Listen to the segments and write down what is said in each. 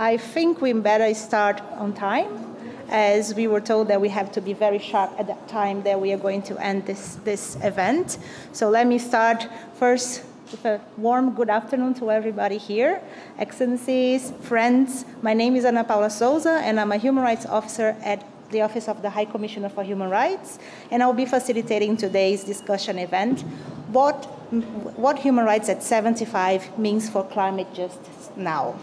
I think we better start on time, as we were told that we have to be very sharp at the time that we are going to end this, this event. So let me start first with a warm good afternoon to everybody here. Excellencies, friends, my name is Ana Paula Souza, and I'm a human rights officer at the Office of the High Commissioner for Human Rights, and I'll be facilitating today's discussion event, what, what human rights at 75 means for climate justice now.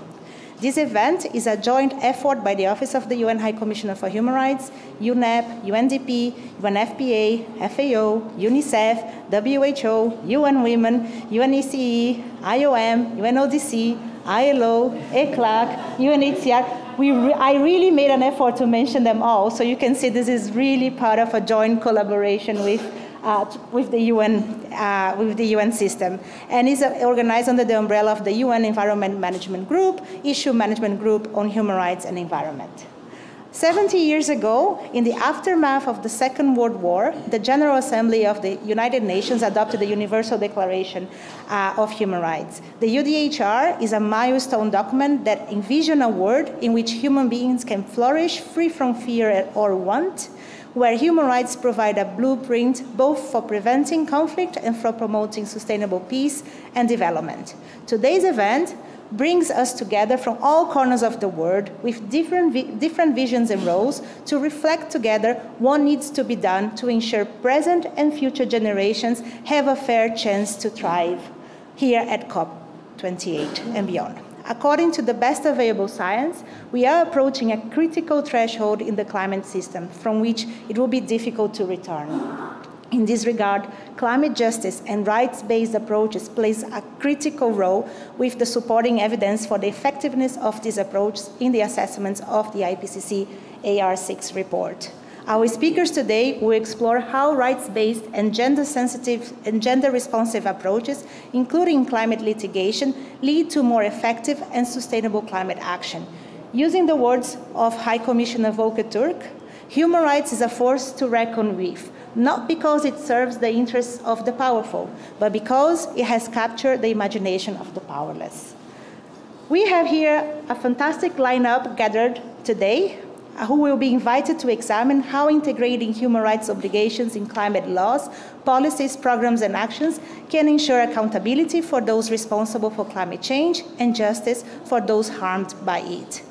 This event is a joint effort by the Office of the UN High Commissioner for Human Rights, UNEP, UNDP, UNFPA, FAO, UNICEF, WHO, UN Women, UNECE, IOM, UNODC, ILO, ECLAC, UNHCR. We re I really made an effort to mention them all, so you can see this is really part of a joint collaboration with with the UN uh, with the UN system, and is organized under the umbrella of the UN Environment Management Group, Issue Management Group on Human Rights and Environment. 70 years ago, in the aftermath of the Second World War, the General Assembly of the United Nations adopted the Universal Declaration uh, of Human Rights. The UDHR is a milestone document that envisions a world in which human beings can flourish free from fear or want, where human rights provide a blueprint both for preventing conflict and for promoting sustainable peace and development. Today's event brings us together from all corners of the world with different, vi different visions and roles to reflect together what needs to be done to ensure present and future generations have a fair chance to thrive here at COP28 and beyond. According to the best available science, we are approaching a critical threshold in the climate system from which it will be difficult to return. In this regard, climate justice and rights-based approaches plays a critical role with the supporting evidence for the effectiveness of this approach in the assessments of the IPCC AR6 report. Our speakers today will explore how rights-based and gender-sensitive and gender-responsive approaches, including climate litigation, lead to more effective and sustainable climate action. Using the words of High Commissioner Volker Turk, human rights is a force to reckon with, not because it serves the interests of the powerful, but because it has captured the imagination of the powerless. We have here a fantastic lineup gathered today who will be invited to examine how integrating human rights obligations in climate laws, policies, programs, and actions can ensure accountability for those responsible for climate change and justice for those harmed by it.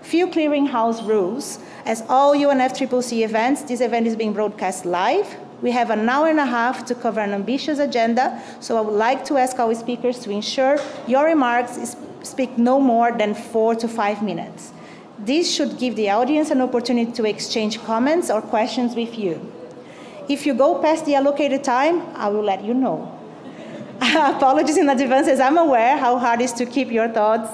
Few clearinghouse rules. As all UNFCCC events, this event is being broadcast live. We have an hour and a half to cover an ambitious agenda, so I would like to ask our speakers to ensure your remarks speak no more than four to five minutes. This should give the audience an opportunity to exchange comments or questions with you. If you go past the allocated time, I will let you know. Apologies in advance as I'm aware how hard it is to keep your thoughts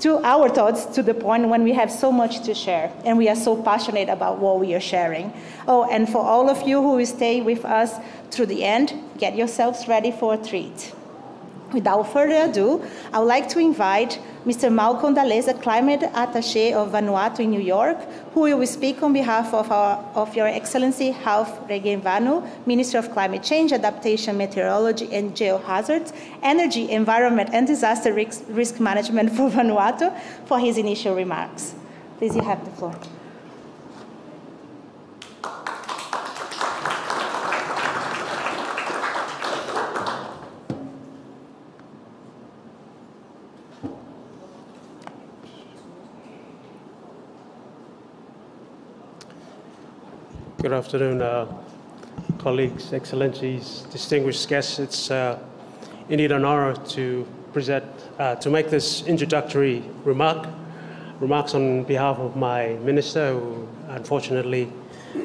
to our thoughts to the point when we have so much to share and we are so passionate about what we are sharing. Oh, and for all of you who stay with us through the end, get yourselves ready for a treat. Without further ado, I would like to invite Mr. Malcolm Dalesa, Climate Attaché of Vanuatu in New York, who will speak on behalf of, our, of Your Excellency Ralph Regenvanu, Minister of Climate Change, Adaptation, Meteorology and Geohazards, Energy, Environment and Disaster Risk Management for Vanuatu, for his initial remarks. Please, you have the floor. Good afternoon, uh, colleagues, excellencies, distinguished guests. It's uh, indeed an honor to present, uh, to make this introductory remark, remarks on behalf of my minister, who unfortunately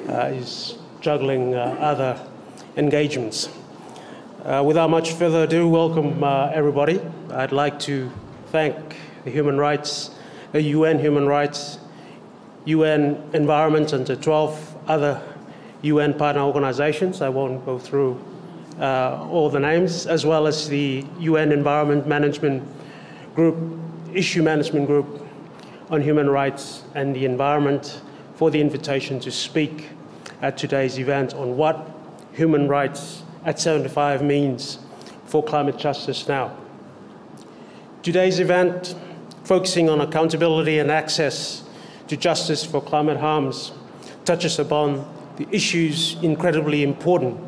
uh, is juggling uh, other engagements. Uh, without much further ado, welcome everybody. I'd like to thank the human rights, the UN human rights, UN Environment, and the 12 other UN partner organizations. I won't go through uh, all the names, as well as the UN Environment Management Group, Issue Management Group on Human Rights and the Environment for the invitation to speak at today's event on what human rights at 75 means for climate justice now. Today's event focusing on accountability and access to justice for climate harms, touches upon the issues incredibly important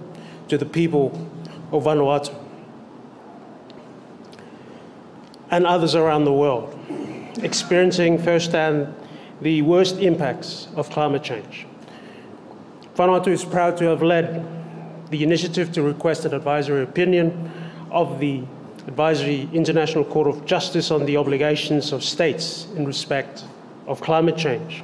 to the people of Vanuatu and others around the world, experiencing firsthand the worst impacts of climate change. Vanuatu is proud to have led the initiative to request an advisory opinion of the Advisory International Court of Justice on the obligations of states in respect of climate change.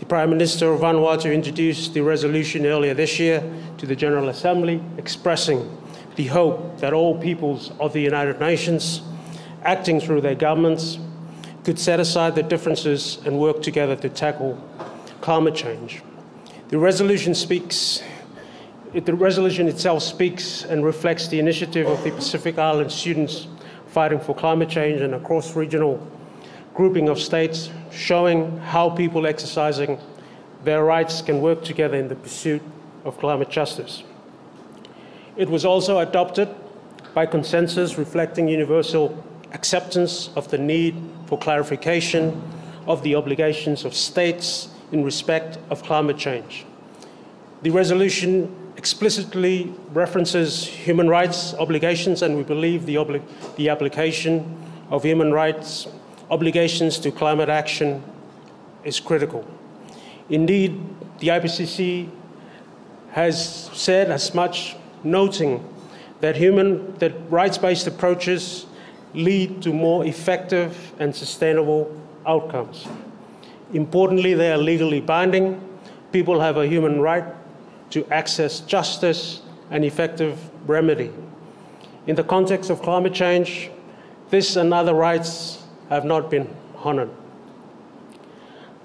The Prime Minister of Vanuatu introduced the resolution earlier this year to the General Assembly, expressing the hope that all peoples of the United Nations, acting through their governments, could set aside their differences and work together to tackle climate change. The resolution speaks the resolution itself speaks and reflects the initiative of the Pacific Island students fighting for climate change and a cross-regional grouping of states, showing how people exercising their rights can work together in the pursuit of climate justice. It was also adopted by consensus reflecting universal acceptance of the need for clarification of the obligations of states in respect of climate change. The resolution explicitly references human rights obligations, and we believe the, the application of human rights obligations to climate action is critical. Indeed, the IPCC has said as much, noting that human that rights-based approaches lead to more effective and sustainable outcomes. Importantly, they are legally binding. People have a human right to access justice and effective remedy. In the context of climate change, this and other rights have not been honored.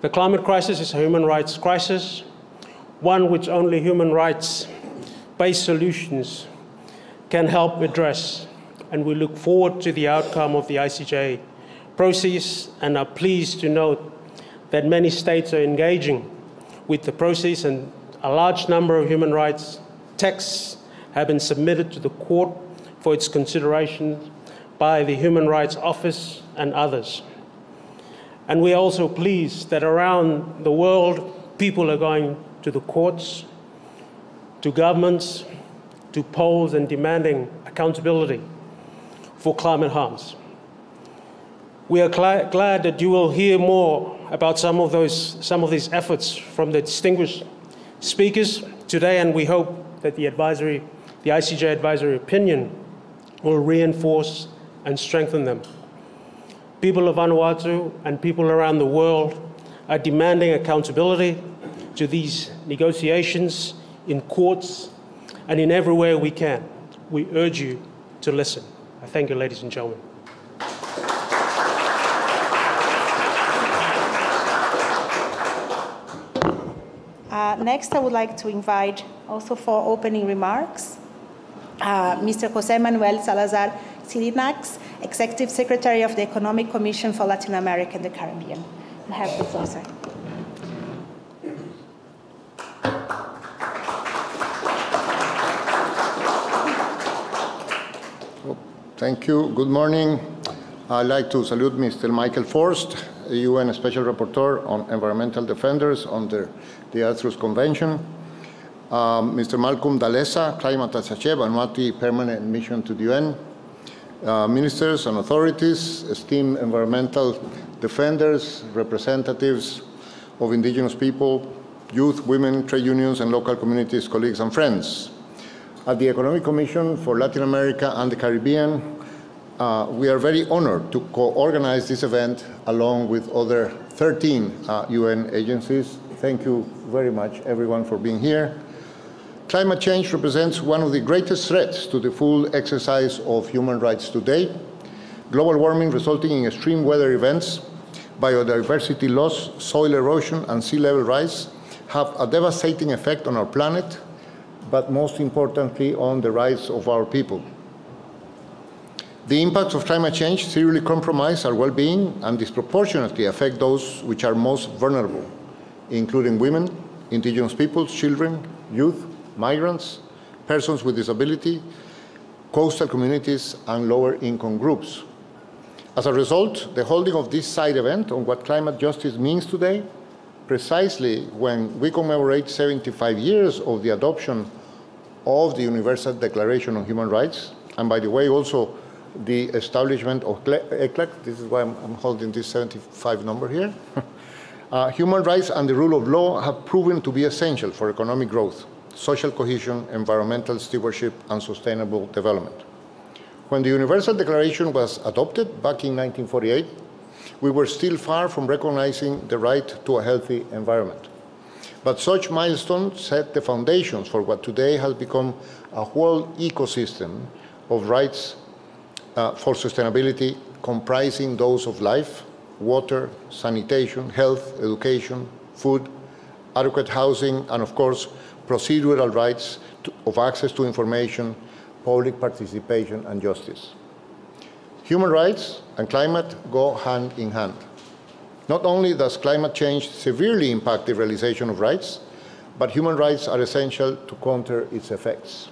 The climate crisis is a human rights crisis, one which only human rights-based solutions can help address, and we look forward to the outcome of the ICJ process and are pleased to note that many states are engaging with the process and a large number of human rights texts have been submitted to the court for its consideration by the Human Rights Office and others. And we are also pleased that around the world, people are going to the courts, to governments, to polls and demanding accountability for climate harms. We are glad that you will hear more about some of, those, some of these efforts from the distinguished speakers today, and we hope that the advisory, the ICJ advisory opinion will reinforce and strengthen them. People of Vanuatu and people around the world are demanding accountability to these negotiations in courts and in every way we can. We urge you to listen. I thank you, ladies and gentlemen. next, I would like to invite also for opening remarks, uh, Mr. Jose Manuel Salazar Xirinachs, Executive Secretary of the Economic Commission for Latin America and the Caribbean. You have the floor, sir. Thank you. Good morning. I'd like to salute Mr. Michael Forst, UN Special Rapporteur on Environmental Defenders under the Aarhus Convention. Um, Mr. Malcolm Dalesa, Climate Attaché, Vanuatu Permanent Mission to the UN. Uh, ministers and authorities, esteemed environmental defenders, representatives of indigenous people, youth, women, trade unions, and local communities, colleagues, and friends. At the Economic Commission for Latin America and the Caribbean, uh, we are very honored to co-organize this event along with other 13 uh, UN agencies. Thank you very much, everyone, for being here. Climate change represents one of the greatest threats to the full exercise of human rights today. Global warming resulting in extreme weather events, biodiversity loss, soil erosion, and sea level rise have a devastating effect on our planet, but most importantly on the rights of our people. The impacts of climate change seriously compromise our well-being and disproportionately affect those which are most vulnerable, including women, indigenous peoples, children, youth, migrants, persons with disability, coastal communities, and lower income groups. As a result, the holding of this side event on what climate justice means today, precisely when we commemorate 75 years of the adoption of the Universal Declaration on Human Rights, and by the way, also the establishment of ECLAC, this is why I'm, I'm holding this 75 number here, uh, human rights and the rule of law have proven to be essential for economic growth, social cohesion, environmental stewardship, and sustainable development. When the Universal Declaration was adopted back in 1948, we were still far from recognizing the right to a healthy environment. But such milestones set the foundations for what today has become a whole ecosystem of rights uh, for sustainability comprising those of life, water, sanitation, health, education, food, adequate housing, and of course, procedural rights to, of access to information, public participation and justice. Human rights and climate go hand in hand. Not only does climate change severely impact the realization of rights, but human rights are essential to counter its effects.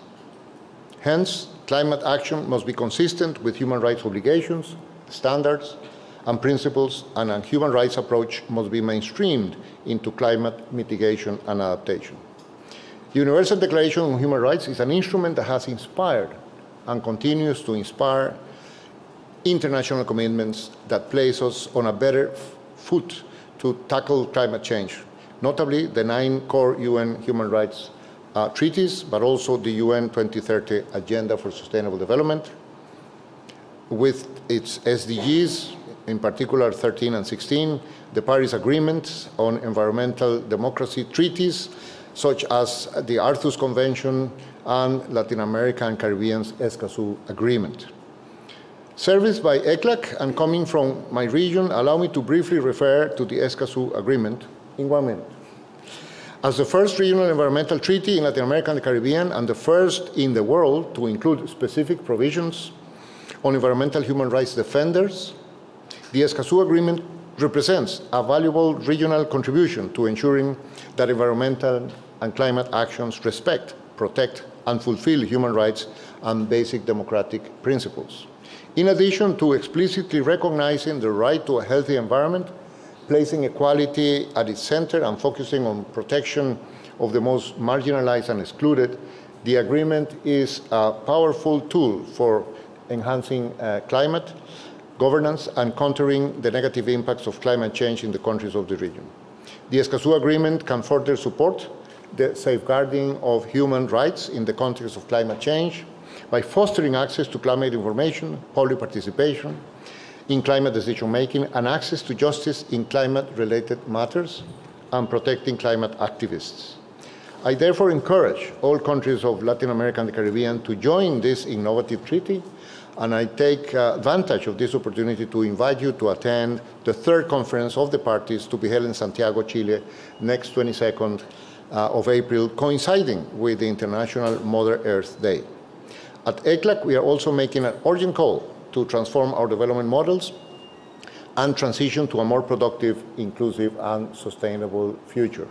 Hence, climate action must be consistent with human rights obligations, standards, and principles, and a human rights approach must be mainstreamed into climate mitigation and adaptation. The Universal Declaration on Human Rights is an instrument that has inspired and continues to inspire international commitments that place us on a better foot to tackle climate change, notably the nine core UN human rights uh, treaties, but also the UN 2030 Agenda for Sustainable Development, with its SDGs, in particular 13 and 16, the Paris Agreement on Environmental Democracy treaties, such as the Aarhus Convention and Latin America and Caribbean's Escazú Agreement. Serviced by ECLAC and coming from my region, allow me to briefly refer to the Escazú Agreement in one minute. As the first regional environmental treaty in Latin America and the Caribbean, and the first in the world to include specific provisions on environmental human rights defenders, the Escazú Agreement represents a valuable regional contribution to ensuring that environmental and climate actions respect, protect, and fulfill human rights and basic democratic principles. In addition to explicitly recognizing the right to a healthy environment, placing equality at its center and focusing on protection of the most marginalized and excluded, the agreement is a powerful tool for enhancing uh, climate governance and countering the negative impacts of climate change in the countries of the region. The Escazú Agreement can further support the safeguarding of human rights in the context of climate change by fostering access to climate information, public participation in climate decision making, and access to justice in climate related matters, and protecting climate activists. I therefore encourage all countries of Latin America and the Caribbean to join this innovative treaty, and I take uh, advantage of this opportunity to invite you to attend the third conference of the parties to be held in Santiago, Chile, next 22nd uh, of April, coinciding with the International Mother Earth Day. At ECLAC, we are also making an urgent call to transform our development models and transition to a more productive, inclusive, and sustainable future.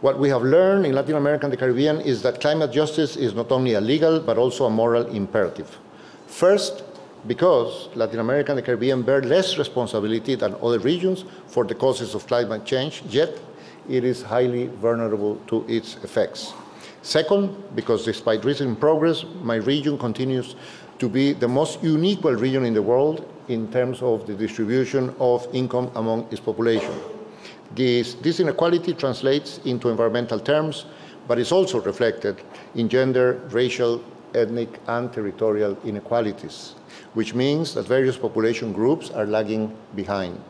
What we have learned in Latin America and the Caribbean is that climate justice is not only a legal, but also a moral imperative. First, because Latin America and the Caribbean bear less responsibility than other regions for the causes of climate change, yet it is highly vulnerable to its effects. Second, because despite recent progress, my region continues to be the most unequal region in the world in terms of the distribution of income among its population. This, this inequality translates into environmental terms, but is also reflected in gender, racial, ethnic, and territorial inequalities, which means that various population groups are lagging behind.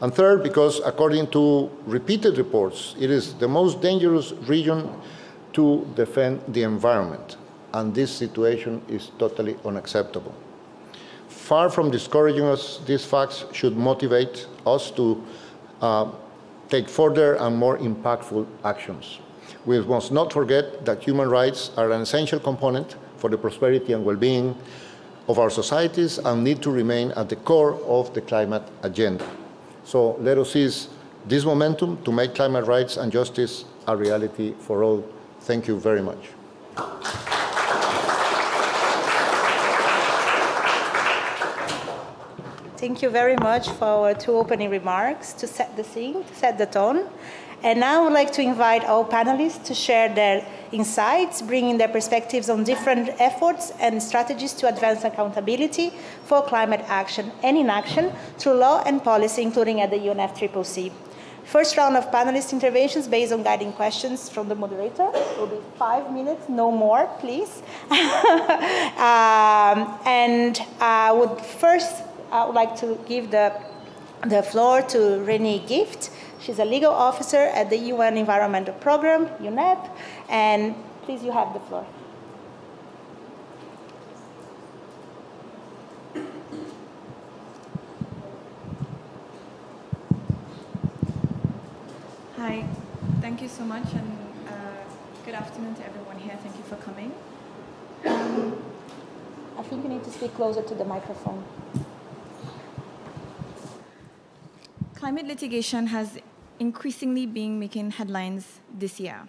And third, because according to repeated reports, it is the most dangerous region to defend the environment. And this situation is totally unacceptable. Far from discouraging us, these facts should motivate us to uh, take further and more impactful actions. We must not forget that human rights are an essential component for the prosperity and well-being of our societies and need to remain at the core of the climate agenda. So let us seize this momentum to make climate rights and justice a reality for all. Thank you very much. Thank you very much for our two opening remarks to set the scene, to set the tone. And now I would like to invite all panelists to share their insights, bringing their perspectives on different efforts and strategies to advance accountability for climate action and inaction through law and policy, including at the UNFCCC. First round of panelist interventions based on guiding questions from the moderator It will be five minutes, no more, please. um, and I would first, I would like to give the, the floor to Renee Gift. She's a legal officer at the UN Environmental Program, UNEP, and please, you have the floor. Hi, thank you so much, and uh, good afternoon to everyone here. Thank you for coming. Um, I think you need to speak closer to the microphone. Climate litigation has increasingly been making headlines this year.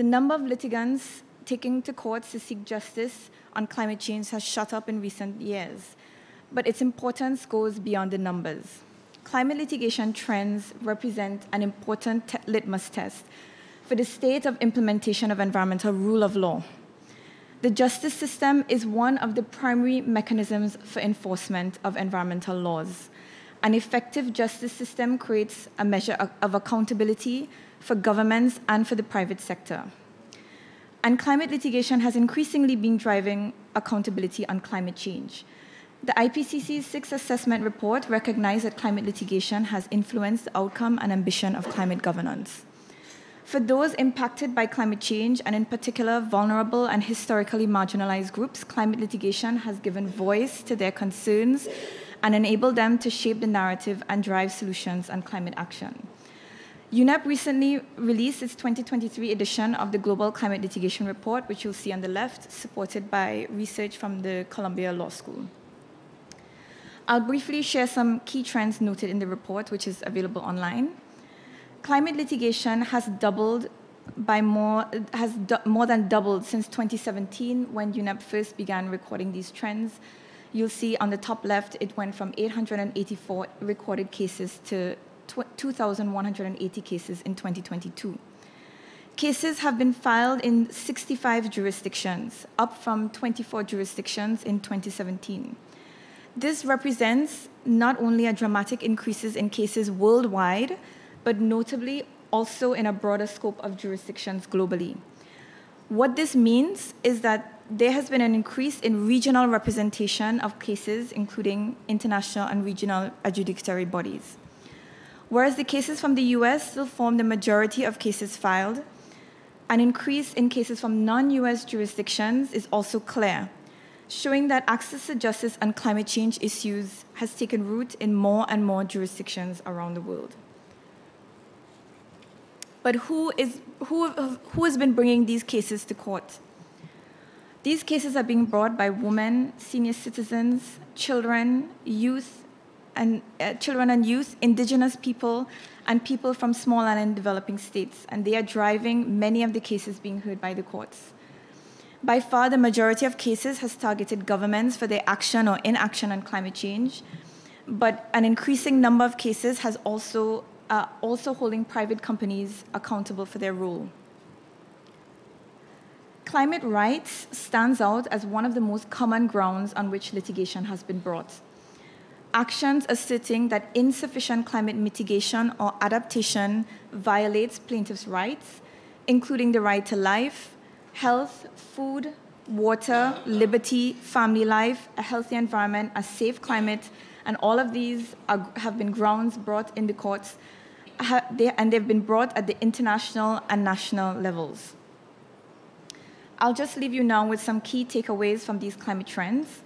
The number of litigants taking to courts to seek justice on climate change has shot up in recent years, but its importance goes beyond the numbers climate litigation trends represent an important litmus test for the state of implementation of environmental rule of law. The justice system is one of the primary mechanisms for enforcement of environmental laws. An effective justice system creates a measure of accountability for governments and for the private sector. And climate litigation has increasingly been driving accountability on climate change. The IPCC's sixth assessment report recognized that climate litigation has influenced the outcome and ambition of climate governance. For those impacted by climate change, and in particular vulnerable and historically marginalized groups, climate litigation has given voice to their concerns and enabled them to shape the narrative and drive solutions on climate action. UNEP recently released its 2023 edition of the Global Climate Litigation Report, which you'll see on the left, supported by research from the Columbia Law School. I'll briefly share some key trends noted in the report, which is available online. Climate litigation has doubled by more, has more than doubled since 2017 when UNEP first began recording these trends. You'll see on the top left, it went from 884 recorded cases to 2,180 cases in 2022. Cases have been filed in 65 jurisdictions, up from 24 jurisdictions in 2017. This represents not only a dramatic increases in cases worldwide, but notably also in a broader scope of jurisdictions globally. What this means is that there has been an increase in regional representation of cases, including international and regional adjudicatory bodies. Whereas the cases from the US still form the majority of cases filed, an increase in cases from non US jurisdictions is also clear, showing that access to justice and climate change issues has taken root in more and more jurisdictions around the world. But who, is, who, who has been bringing these cases to court? These cases are being brought by women, senior citizens, children, youth, and uh, children and youth, indigenous people, and people from small and in developing states, and they are driving many of the cases being heard by the courts. By far, the majority of cases has targeted governments for their action or inaction on climate change, but an increasing number of cases has also, uh, also holding private companies accountable for their role. Climate rights stands out as one of the most common grounds on which litigation has been brought. Actions asserting that insufficient climate mitigation or adaptation violates plaintiffs' rights, including the right to life, health, food, water, liberty, family life, a healthy environment, a safe climate, and all of these are, have been grounds brought in the courts, and they've been brought at the international and national levels. I'll just leave you now with some key takeaways from these climate trends.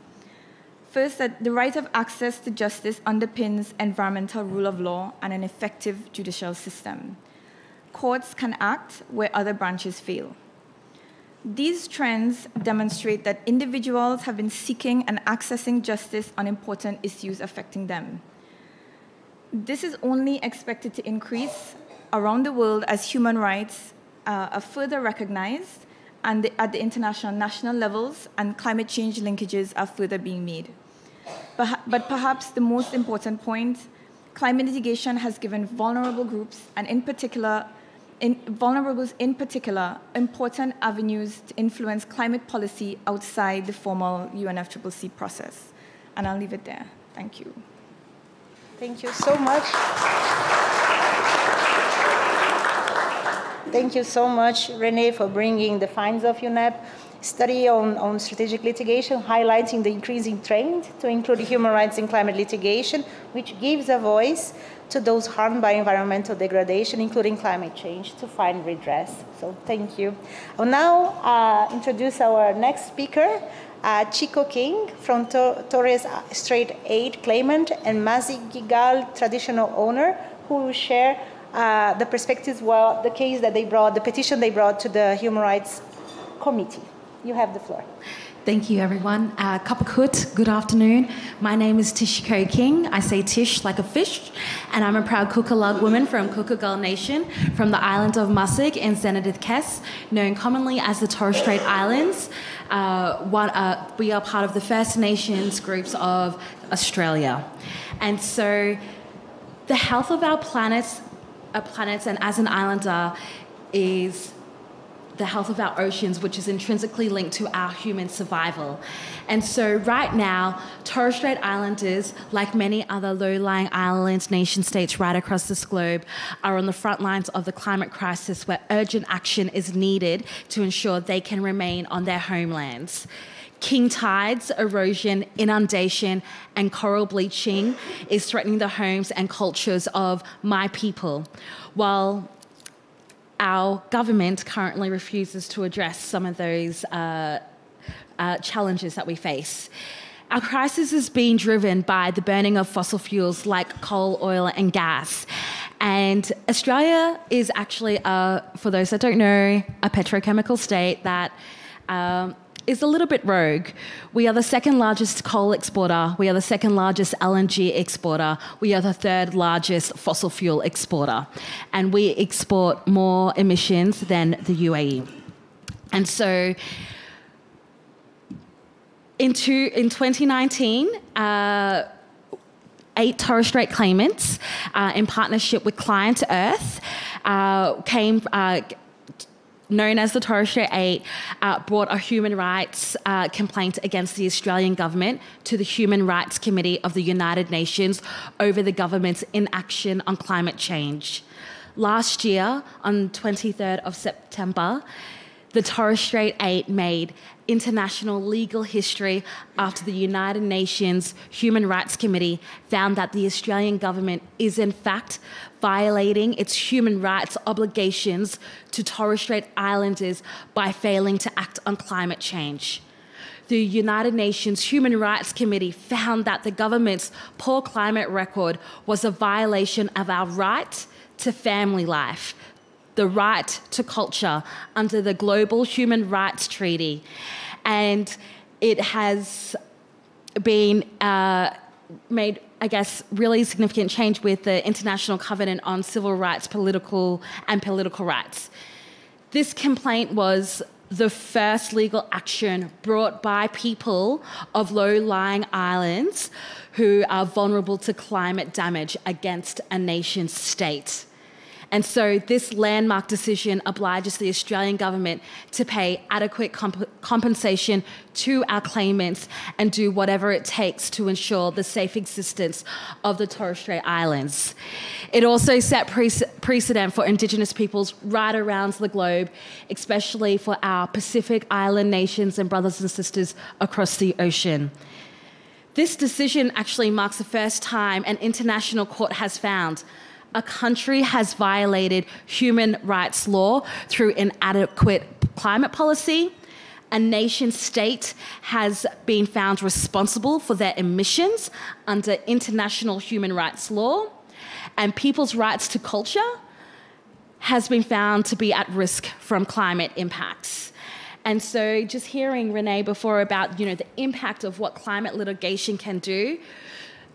First, that the right of access to justice underpins environmental rule of law and an effective judicial system. Courts can act where other branches fail. These trends demonstrate that individuals have been seeking and accessing justice on important issues affecting them. This is only expected to increase around the world as human rights uh, are further recognized and the, at the international national levels and climate change linkages are further being made. But perhaps the most important point, climate litigation has given vulnerable groups, and in particular, in vulnerables in particular, important avenues to influence climate policy outside the formal UNFCCC process. And I'll leave it there. Thank you. Thank you so much. Thank you so much, Renee, for bringing the finds of UNEP study on, on strategic litigation, highlighting the increasing trend to include human rights in climate litigation, which gives a voice to those harmed by environmental degradation, including climate change, to find redress. So thank you. I'll now uh, introduce our next speaker, uh, Tishiko King from Torres Strait Eight claimant and Mazigigal traditional owner, who will share uh, the perspectives, well, the case that they brought, the petition they brought to the Human Rights Committee. You have the floor. Thank you, everyone. Uh, Kapakut, good afternoon. My name is Tishiko King. I say Tish like a fish, and I'm a proud Kukalug woman from Kukugal Nation from the island of Masig in Zenadth Kes, known commonly as the Torres Strait Islands. Uh, uh, we are part of the First Nations groups of Australia. And so the health of our planets, our planets and as an islander is the health of our oceans, which is intrinsically linked to our human survival. And so, right now, Torres Strait Islanders, like many other low lying islands, nation states right across this globe, are on the front lines of the climate crisis where urgent action is needed to ensure they can remain on their homelands. King tides, erosion, inundation, and coral bleaching is threatening the homes and cultures of my people. While our government currently refuses to address some of those uh, uh, challenges that we face. Our crisis is being driven by the burning of fossil fuels like coal, oil, and gas. And Australia is actually, uh, for those that don't know, a petrochemical state that um, is a little bit rogue. We are the second largest coal exporter. We are the second largest LNG exporter. We are the third largest fossil fuel exporter. And we export more emissions than the UAE. And so in, two, in 2019, uh, eight Torres Strait claimants, uh, in partnership with ClientEarth, uh, came uh, known as the Torres Strait Eight, uh, brought a human rights uh, complaint against the Australian government to the Human Rights Committee of the United Nations over the government's inaction on climate change. Last year, on 23rd of September, the Torres Strait Eight made international legal history after the United Nations Human Rights Committee found that the Australian government is, in fact, violating its human rights obligations to Torres Strait Islanders by failing to act on climate change. The United Nations Human Rights Committee found that the government's poor climate record was a violation of our right to family life, the right to culture under the Global Human Rights Treaty. And it has been uh, made, I guess, really significant change with the International Covenant on Civil Rights, Political and Political Rights. This complaint was the first legal action brought by people of low lying islands who are vulnerable to climate damage against a nation state. And so this landmark decision obliges the Australian government to pay adequate comp compensation to our claimants and do whatever it takes to ensure the safe existence of the Torres Strait Islands. It also set pre precedent for Indigenous peoples right around the globe, especially for our Pacific Island nations and brothers and sisters across the ocean. This decision actually marks the first time an international court has found a country has violated human rights law through inadequate climate policy, a nation state has been found responsible for their emissions under international human rights law, and people's rights to culture has been found to be at risk from climate impacts. And so just hearing Renee before about you know the impact of what climate litigation can do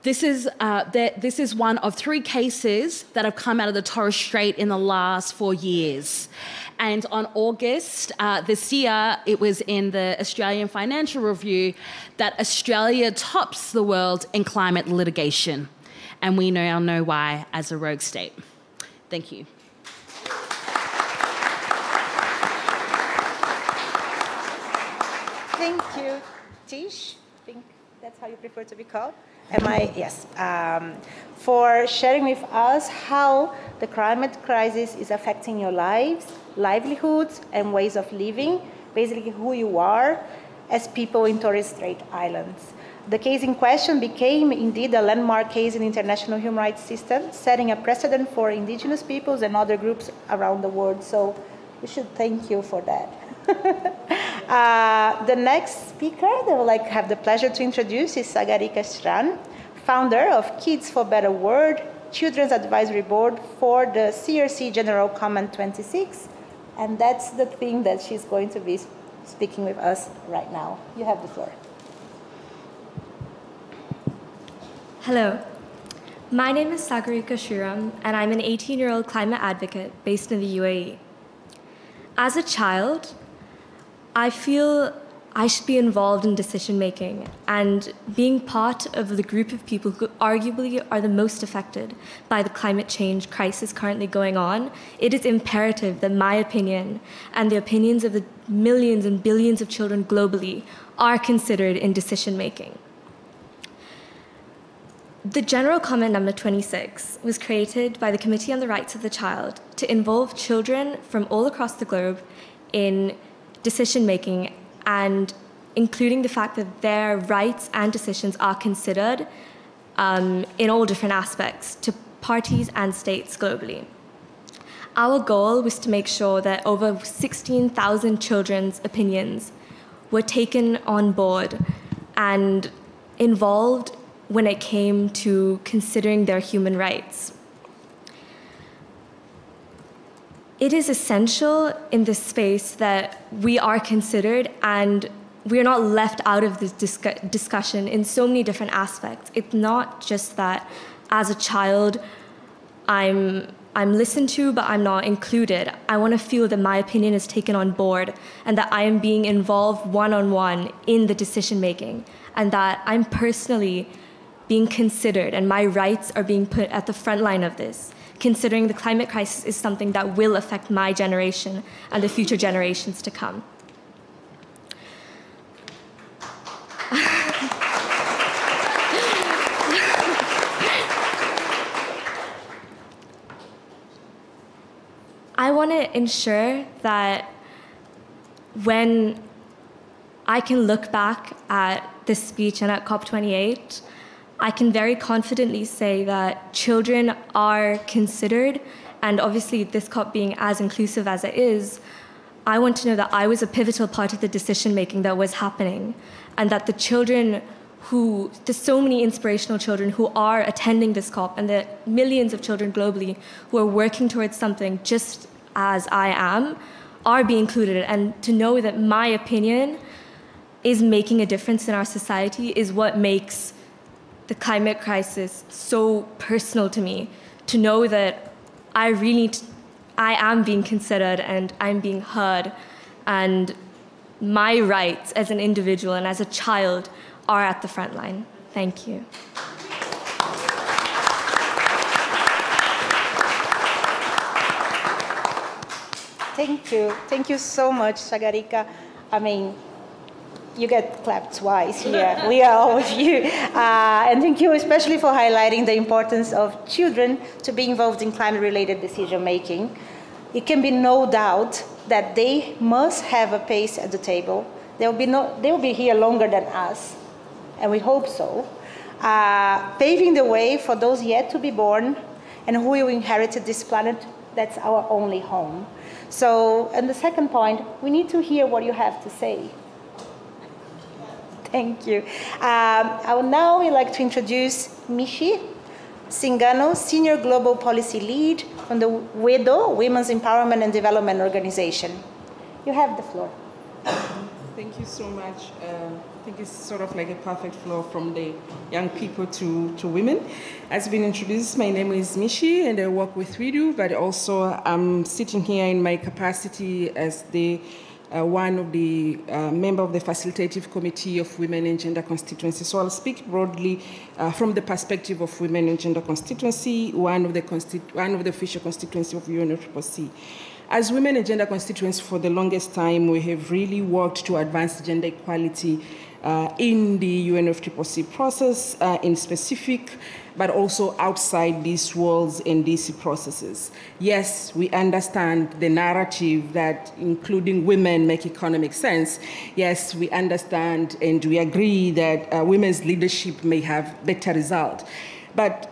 this is, uh, this is one of three cases that have come out of the Torres Strait in the last four years. And on August uh, this year, it was in the Australian Financial Review that Australia tops the world in climate litigation. And we now know why as a rogue state. Thank you. Thank you. Tish, I think that's how you prefer to be called. Am I? Yes. Um, for sharing with us how the climate crisis is affecting your lives, livelihoods, and ways of living, basically who you are as people in Torres Strait Islands. The case in question became indeed a landmark case in international human rights system, setting a precedent for indigenous peoples and other groups around the world. So we should thank you for that. uh, the next speaker that I would like have the pleasure to introduce is Sagarika Sriram, founder of Kids for Better World, Children's Advisory Board for the CRC General Comment 26. And that's the thing that she's going to be speaking with us right now. You have the floor. Hello. My name is Sagarika Sriram, and I'm an 18 year old climate advocate based in the UAE. As a child, I feel I should be involved in decision making and being part of the group of people who arguably are the most affected by the climate change crisis currently going on. It is imperative that my opinion and the opinions of the millions and billions of children globally are considered in decision making. The General Comment Number 26 was created by the Committee on the Rights of the Child to involve children from all across the globe in decision making and including the fact that their rights and decisions are considered um, in all different aspects to parties and states globally. Our goal was to make sure that over 16,000 children's opinions were taken on board and involved when it came to considering their human rights. It is essential in this space that we are considered and we are not left out of this discu- discussion in so many different aspects. It's not just that as a child, I'm I'm listened to, but I'm not included. I want to feel that my opinion is taken on board and that I am being involved one on one in the decision making, and that I'm personally being considered and my rights are being put at the front line of this considering the climate crisis is something that will affect my generation and the future generations to come. I want to ensure that when I can look back at this speech and at COP28, I can very confidently say that children are considered, and obviously, this COP being as inclusive as it is, I want to know that I was a pivotal part of the decision making that was happening, and that the children who, there's so many inspirational children who are attending this COP, and the millions of children globally who are working towards something just as I am, are being included. And to know that my opinion is making a difference in our society is what makes the climate crisis so personal to me to know that I really, I am being considered and I'm being heard, and my rights as an individual and as a child are at the front line. Thank you. Thank you. Thank you so much, Sagarika. I mean, you get clapped twice here. we are all of you. Uh, and thank you especially for highlighting the importance of children to be involved in climate-related decision making. It can be no doubt that they must have a place at the table. They'll be, they'll be here longer than us, and we hope so, uh, paving the way for those yet to be born and who will inherit this planet that's our only home. So, and the second point, we need to hear what you have to say. Thank you. Um, I would now like to introduce Mishi Singano, Senior Global Policy Lead from the WEDO, Women's Empowerment and Development Organization. You have the floor. Thank you so much. Uh, I think it's sort of like a perfect flow from the young people to, to women. As been introduced, my name is Mishi and I work with WEDO, but also I'm sitting here in my capacity as the uh, one of the uh, member of the facilitative committee of women and gender constituency. So I'll speak broadly uh, from the perspective of women and gender constituency, one of the, constitu- one of the official constituency of UNFCCC. As women and gender constituents, for the longest time, we have really worked to advance gender equality uh, in the UNFCCC process uh, in specific, but also outside these walls and these processes. Yes, we understand the narrative that including women make economic sense. Yes, we understand and we agree that uh, women's leadership may have better result. But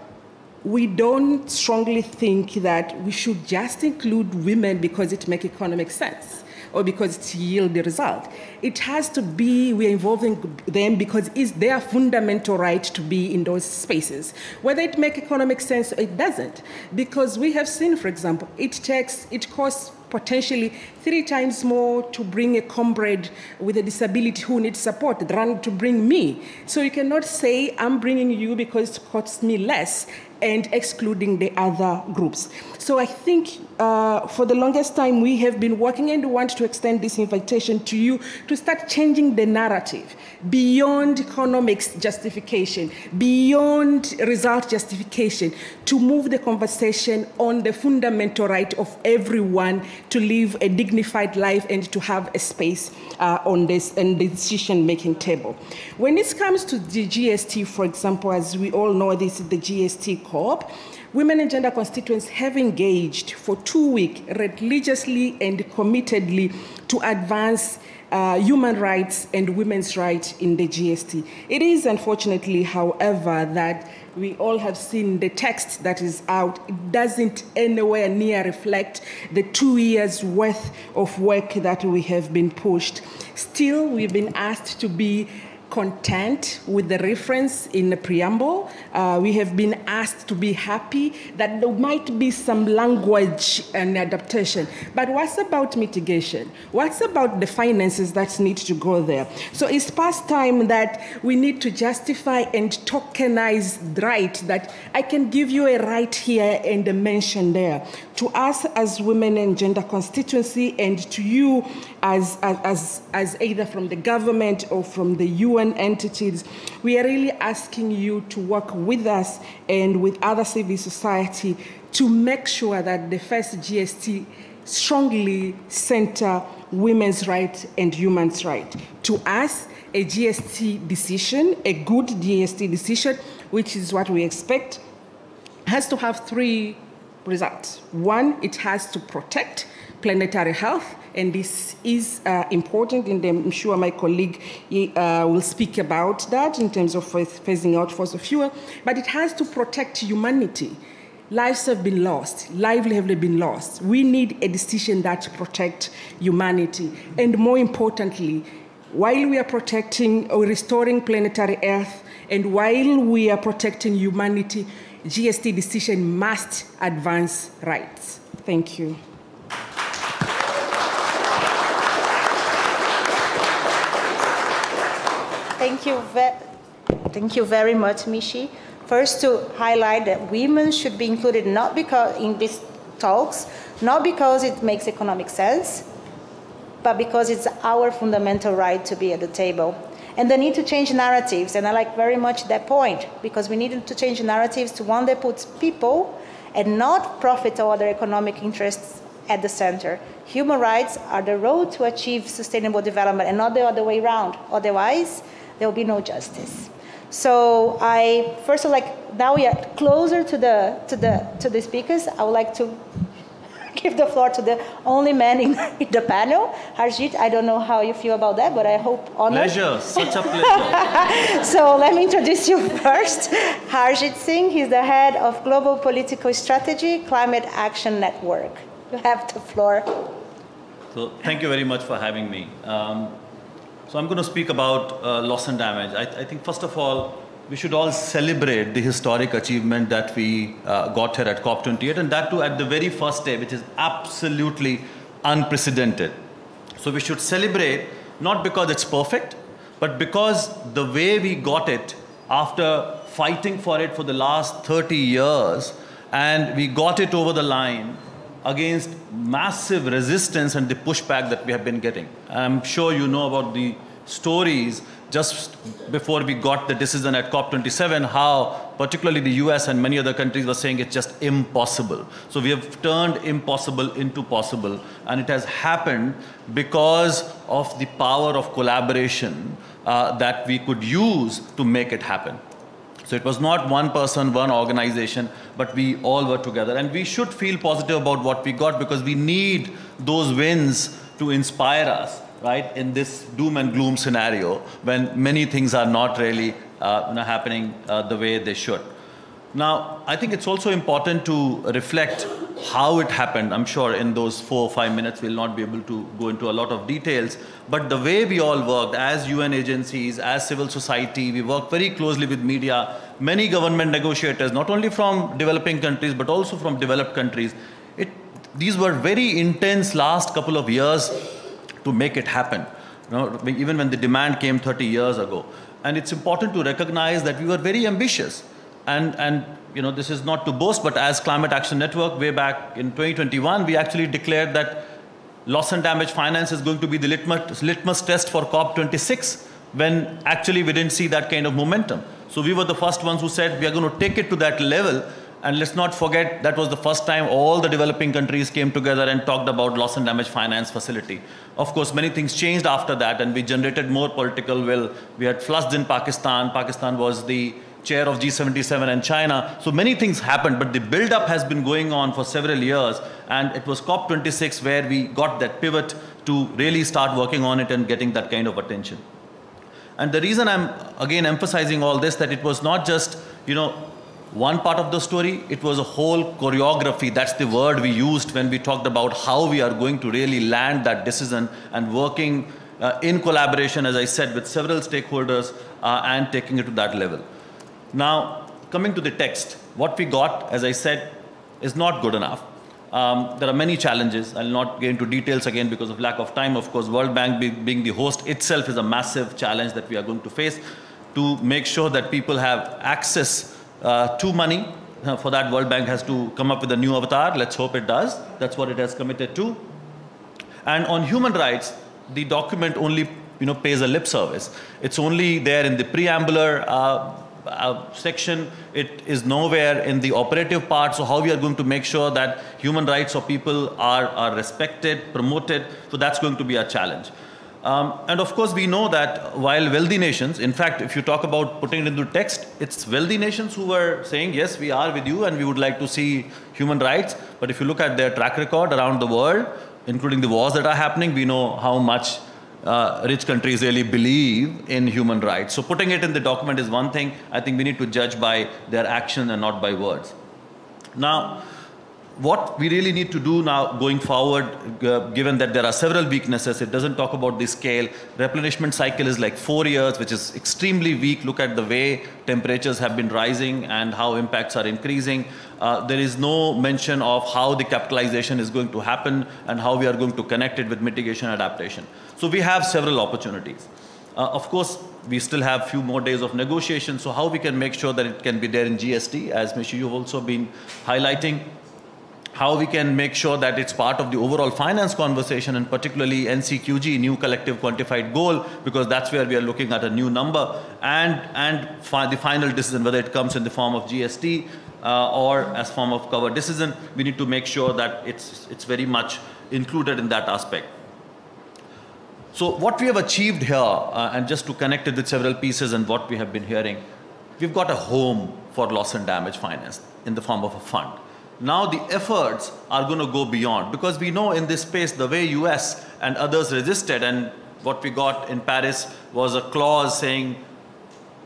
we don't strongly think that we should just include women because it makes economic sense or because it yield the result. It has to be we're involving them because it's their fundamental right to be in those spaces. Whether it makes economic sense or it doesn't. Because we have seen, for example, it takes it costs potentially three times more to bring a comrade with a disability who needs support than to bring me. So you cannot say, I'm bringing you because it costs me less and excluding the other groups. So I think uh, for the longest time we have been working and want to extend this invitation to you to start changing the narrative beyond economics justification, beyond result justification, to move the conversation on the fundamental right of everyone to live a dignified life and to have a space uh, on this and the decision-making table. When it comes to the GST, for example, as we all know, this is the GST COP. Women and gender constituents have engaged for two weeks religiously and committedly to advance uh, human rights and women's rights in the GST. It is unfortunately, however, that we all have seen the text that is out. It doesn't anywhere near reflect the two years worth of work that we have been pushed. Still, we've been asked to be content with the reference in the preamble. Uh, we have been asked to be happy that there might be some language and adaptation. But what's about mitigation? What's about the finances that need to go there? So it's past time that we need to justify and tokenize the right that I can give you a right here and a mention there. To us as women and gender constituency and to you as, as, as, as either from the government or from the UN entities, we are really asking you to work with us and with other civil society to make sure that the first GST strongly center women's rights and human rights. To us, a GST decision, a good GST decision, which is what we expect, has to have three results. One, it has to protect planetary health, and this is uh, important, and I'm sure my colleague uh, will speak about that in terms of phasing out fossil fuel, but it has to protect humanity. Lives have been lost, livelihood have been lost. We need a decision that protects humanity, and more importantly, while we are protecting or restoring planetary Earth, and while we are protecting humanity, GST decision must advance rights. Thank you. Thank you, thank you very much, Mishi. First, to highlight that women should be included not because in these talks, not because it makes economic sense, but because it's our fundamental right to be at the table. And the need to change narratives, and I like very much that point, because we need to change narratives to one that puts people and not profit or other economic interests at the center. Human rights are the road to achieve sustainable development and not the other way around. Otherwise, there will be no justice. So I first of like now we are closer to the to the to the speakers. I would like to give the floor to the only man in, in the panel, Harjit. I don't know how you feel about that, but I hope honor. Pleasure, such a pleasure. so let me introduce you first. Harjit Singh, he's the head of Global Political Strategy Climate Action Network. You have the floor. So thank you very much for having me. Um, so I'm going to speak about uh, loss and damage. I, I, think first of all, we should all celebrate the historic achievement that we uh, got here at COP28 and that too at the very first day, which is absolutely unprecedented. So we should celebrate not because it's perfect, but because the way we got it after fighting for it for the last 30 years, and we got it over the line against massive resistance and the pushback that we have been getting. I'm sure you know about the stories just before we got the decision at COP27, how particularly the US and many other countries were saying it's just impossible. So we have turned impossible into possible, and it has happened because of the power of collaboration uh, that we could use to make it happen. So it was not one person, one organization, but we all were together. And we should feel positive about what we got because we need those wins to inspire us right, in this doom and gloom scenario when many things are not really uh, happening uh, the way they should. Now, I think it's also important to reflect how it happened. I'm sure in those four or five minutes we'll not be able to go into a lot of details, but the way we all worked as UN agencies, as civil society, we worked very closely with media, many government negotiators, not only from developing countries, but also from developed countries. It, these were very intense last couple of years to make it happen, you know, even when the demand came 30 years ago. And it's important to recognize that we were very ambitious. And, and you know, this is not to boast, but as Climate Action Network, way back in 2021, we actually declared that loss and damage finance is going to be the litmus, litmus test for COP26, when actually we didn't see that kind of momentum. So we were the first ones who said we are going to take it to that level and let's not forget that was the first time all the developing countries came together and talked about loss and damage finance facility. Of course, many things changed after that and we generated more political will. We had floods in Pakistan. Pakistan was the chair of G77 and China. So many things happened, but the build-up has been going on for several years. And it was COP26 where we got that pivot to really start working on it and getting that kind of attention. And the reason I'm again emphasizing all this, that it was not just, you know, one part of the story, it was a whole choreography. That's the word we used when we talked about how we are going to really land that decision and working uh, in collaboration, as I said, with several stakeholders uh, and taking it to that level. Now, coming to the text, what we got, as I said, is not good enough. Um, there are many challenges. I'll not get into details again because of lack of time. Of course, World Bank be, being the host itself is a massive challenge that we are going to face to make sure that people have access uh, to money. Uh, for that, World Bank has to come up with a new avatar. Let's hope it does. That's what it has committed to. And on human rights, the document only you know, pays a lip service. It's only there in the preambular uh, uh, section. It is nowhere in the operative part. So how we are going to make sure that human rights of people are, are respected, promoted. So that's going to be a challenge. Um, and of course, we know that while wealthy nations, in fact, if you talk about putting it into text, it's wealthy nations who were saying, yes, we are with you and we would like to see human rights. But if you look at their track record around the world, including the wars that are happening, we know how much uh, rich countries really believe in human rights. So putting it in the document is one thing. I think we need to judge by their action and not by words. Now, what we really need to do now going forward, uh, given that there are several weaknesses, it doesn't talk about the scale. Replenishment cycle is like four years, which is extremely weak. Look at the way temperatures have been rising and how impacts are increasing. Uh, there is no mention of how the capitalization is going to happen and how we are going to connect it with mitigation adaptation. So we have several opportunities. Uh, of course, we still have few more days of negotiation, so how we can make sure that it can be there in GST, as Mishi, you've also been highlighting how we can make sure that it's part of the overall finance conversation and particularly NCQG, new collective quantified goal, because that's where we are looking at a new number and, and fi the final decision, whether it comes in the form of GST uh, or as form of cover decision, we need to make sure that it's, it's very much included in that aspect. So what we have achieved here, uh, and just to connect it with several pieces and what we have been hearing, we've got a home for loss and damage finance in the form of a fund. Now the efforts are going to go beyond because we know in this space the way US and others resisted and what we got in Paris was a clause saying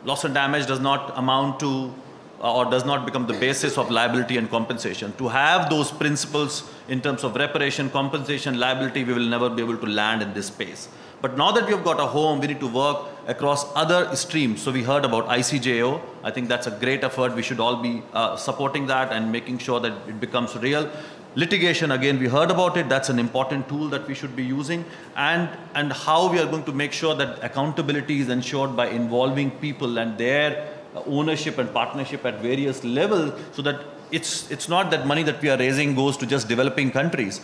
loss and damage does not amount to or does not become the basis of liability and compensation. To have those principles in terms of reparation, compensation, liability, we will never be able to land in this space. But now that we have got a home, we need to work across other streams. So we heard about ICJO. I think that's a great effort. We should all be uh, supporting that and making sure that it becomes real. Litigation, again, we heard about it. That's an important tool that we should be using. And, and how we are going to make sure that accountability is ensured by involving people and their ownership and partnership at various levels so that it's, it's not that money that we are raising goes to just developing countries,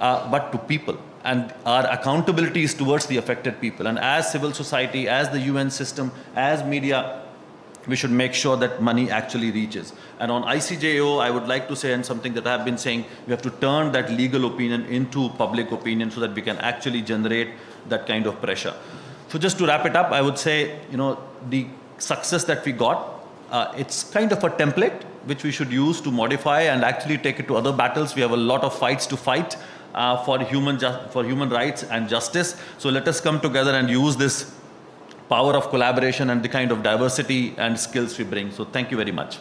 uh, but to people. And our accountability is towards the affected people. And as civil society, as the UN system, as media, we should make sure that money actually reaches. And on ICJO, I would like to say, and something that I have been saying, we have to turn that legal opinion into public opinion so that we can actually generate that kind of pressure. So just to wrap it up, I would say, you know, the success that we got, uh, it's kind of a template which we should use to modify and actually take it to other battles. We have a lot of fights to fight uh, for, human for human rights and justice. So let us come together and use this power of collaboration and the kind of diversity and skills we bring. So thank you very much.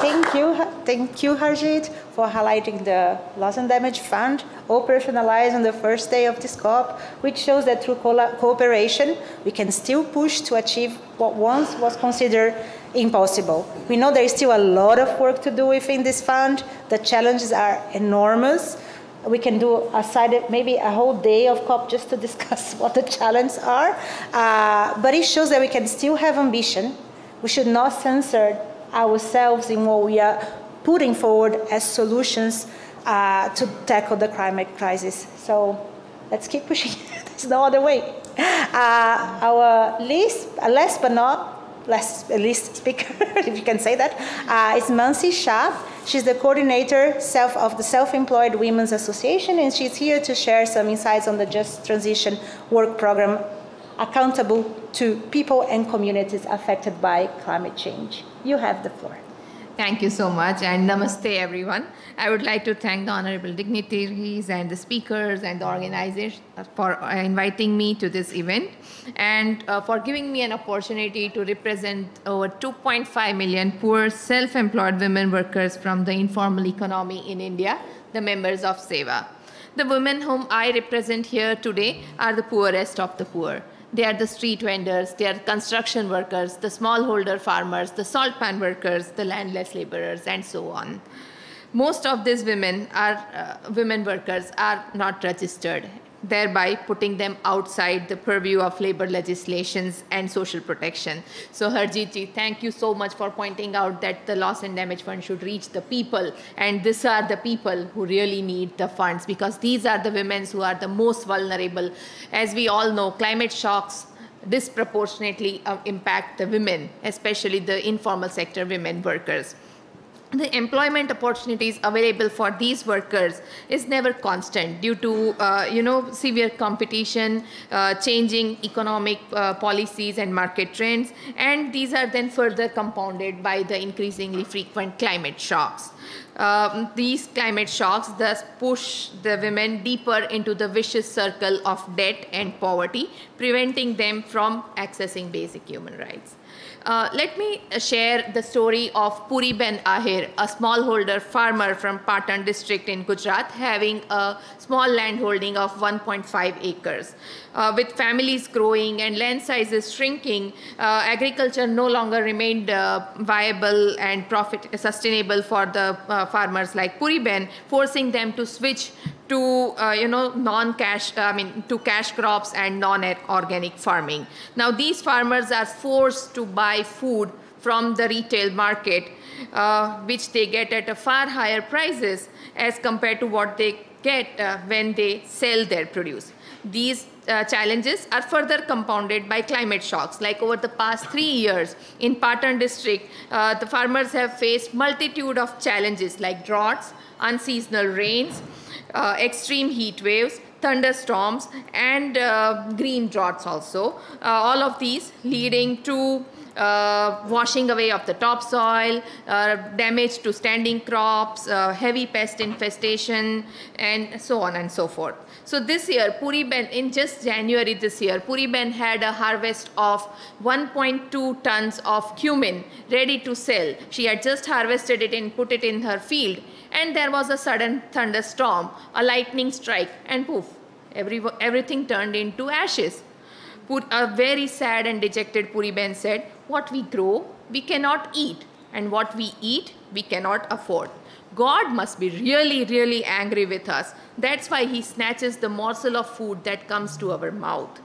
Thank you, thank you, Harjit, for highlighting the Loss and Damage Fund operationalized on the first day of this COP, which shows that through co cooperation, we can still push to achieve what once was considered impossible. We know there is still a lot of work to do within this fund. The challenges are enormous. We can do a side, maybe a whole day of COP just to discuss what the challenges are. Uh, but it shows that we can still have ambition. We should not censor ourselves in what we are putting forward as solutions uh, to tackle the climate crisis. So let's keep pushing. There's no other way. Uh, our least, uh, last but not last, least speaker, if you can say that, uh, is Mansi Shah. She's the coordinator self of the Self-Employed Women's Association, and she's here to share some insights on the Just Transition work program accountable to people and communities affected by climate change. You have the floor. Thank you so much, and namaste, everyone. I would like to thank the honorable dignitaries and the speakers and the organizers for inviting me to this event and uh, for giving me an opportunity to represent over 2.5 million poor self-employed women workers from the informal economy in India, the members of SEWA. The women whom I represent here today are the poorest of the poor. They are the street vendors, they are construction workers, the smallholder farmers, the salt pan workers, the landless laborers, and so on. Most of these women are uh, women workers are not registered, thereby putting them outside the purview of labor legislations and social protection. So Harjit thank you so much for pointing out that the loss and damage fund should reach the people. And these are the people who really need the funds because these are the women who are the most vulnerable. As we all know, climate shocks disproportionately uh, impact the women, especially the informal sector women workers the employment opportunities available for these workers is never constant due to uh, you know severe competition uh, changing economic uh, policies and market trends. And these are then further compounded by the increasingly frequent climate shocks. Um, these climate shocks thus push the women deeper into the vicious circle of debt and poverty preventing them from accessing basic human rights uh, let me share the story of Puri Ben Ahir, a smallholder farmer from Patan district in Gujarat, having a small land holding of 1.5 acres. Uh, with families growing and land sizes shrinking, uh, agriculture no longer remained uh, viable and profit sustainable for the uh, farmers like Puriben, forcing them to switch to uh, you know non-cash I mean to cash crops and non-organic farming. Now these farmers are forced to buy food from the retail market, uh, which they get at a far higher prices as compared to what they get uh, when they sell their produce. These uh, challenges are further compounded by climate shocks. Like over the past three years in Patan district, uh, the farmers have faced multitude of challenges like droughts, unseasonal rains, uh, extreme heat waves, thunderstorms, and uh, green droughts also. Uh, all of these leading to uh, washing away of the topsoil, uh, damage to standing crops, uh, heavy pest infestation, and so on and so forth. So this year, Puri Ben, in just January this year, Puri Ben had a harvest of 1.2 tons of cumin ready to sell. She had just harvested it and put it in her field. And there was a sudden thunderstorm, a lightning strike, and poof, every, everything turned into ashes. A very sad and dejected Puri Ben said, What we grow, we cannot eat, and what we eat, we cannot afford. God must be really, really angry with us. That's why He snatches the morsel of food that comes to our mouth.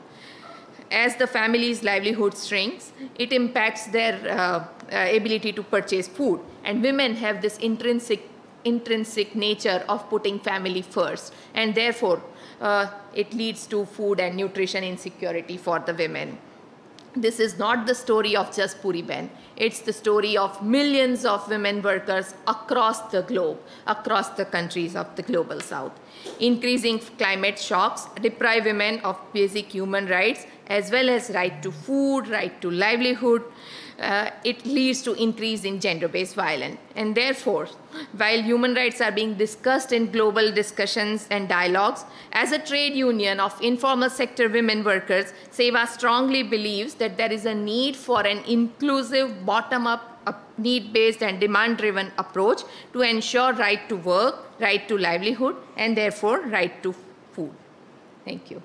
As the family's livelihood shrinks, it impacts their uh, uh, ability to purchase food. And women have this intrinsic, intrinsic nature of putting family first. And therefore, uh, it leads to food and nutrition insecurity for the women. This is not the story of just Puri Ben. It's the story of millions of women workers across the globe, across the countries of the global south. Increasing climate shocks deprive women of basic human rights as well as right to food, right to livelihood, uh, it leads to increase in gender-based violence. And therefore, while human rights are being discussed in global discussions and dialogues, as a trade union of informal sector women workers, SEWA strongly believes that there is a need for an inclusive, bottom-up, need-based and demand-driven approach to ensure right to work, right to livelihood, and therefore right to food. Thank you.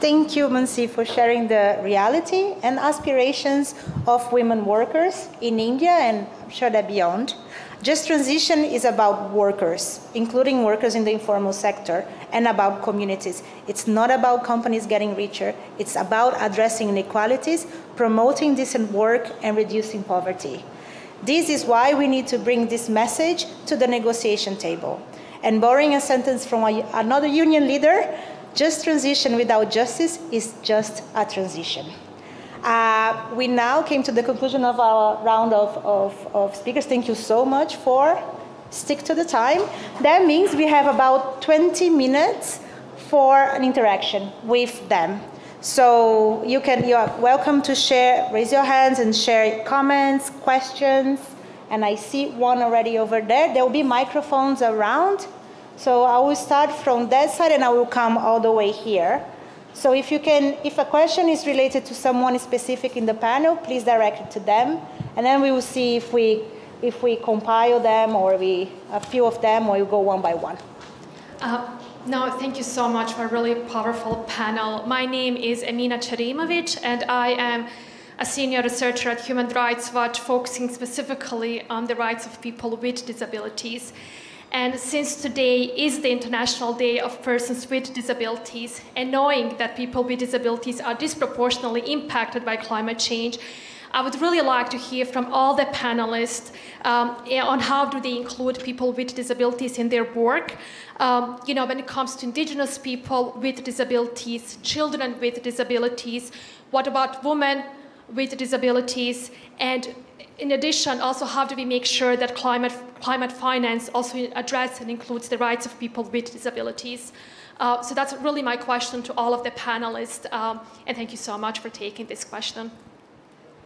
Thank you, Mansi, for sharing the reality and aspirations of women workers in India and I'm sure that beyond. Just transition is about workers, including workers in the informal sector, and about communities. It's not about companies getting richer. It's about addressing inequalities, promoting decent work, and reducing poverty. This is why we need to bring this message to the negotiation table. And borrowing a sentence from a, another union leader, just transition without justice is just a transition. Uh, we now came to the conclusion of our round of, of, of, speakers. Thank you so much for stick to the time. That means we have about 20 minutes for an interaction with them. So you can, you are welcome to share, raise your hands and share comments, questions. And I see one already over there. There will be microphones around. So I will start from that side and I will come all the way here. So if you can, if a question is related to someone specific in the panel, please direct it to them. And then we will see if we, if we compile them or we, a few of them or you go one by one. Uh, no, thank you so much for a really powerful panel. My name is Emina Ćerimović and I am a senior researcher at Human Rights Watch focusing specifically on the rights of people with disabilities. And since today is the International Day of Persons with Disabilities, and knowing that people with disabilities are disproportionately impacted by climate change, I would really like to hear from all the panelists um, on how do they include people with disabilities in their work. Um, you know, when it comes to indigenous people with disabilities, children with disabilities, what about women with disabilities, and in addition, also how do we make sure that climate, climate finance also addresses and includes the rights of people with disabilities? Uh, so that's really my question to all of the panelists, um, and thank you so much for taking this question.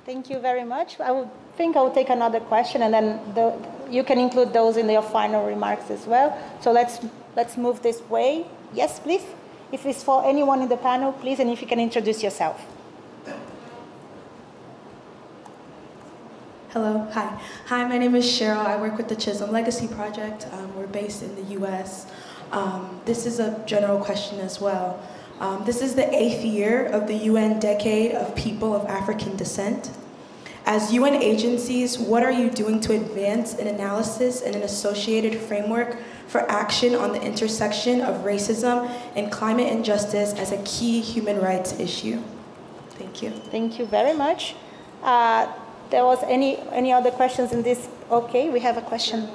Thank you very much. I would think I will take another question, and then the, you can include those in your final remarks as well. So let's, let's move this way. Yes, please. If it's for anyone in the panel, please, and if you can introduce yourself. Hello, hi. Hi, my name is Cheryl. I work with the Chisholm Legacy Project. Um, we're based in the US. Um, this is a general question as well. Um, this is the eighth year of the UN Decade of People of African Descent. As UN agencies, what are you doing to advance an analysis and an associated framework for action on the intersection of racism and climate injustice as a key human rights issue? Thank you. Thank you very much. Uh, there was any, any other questions in this? Okay, we have a question.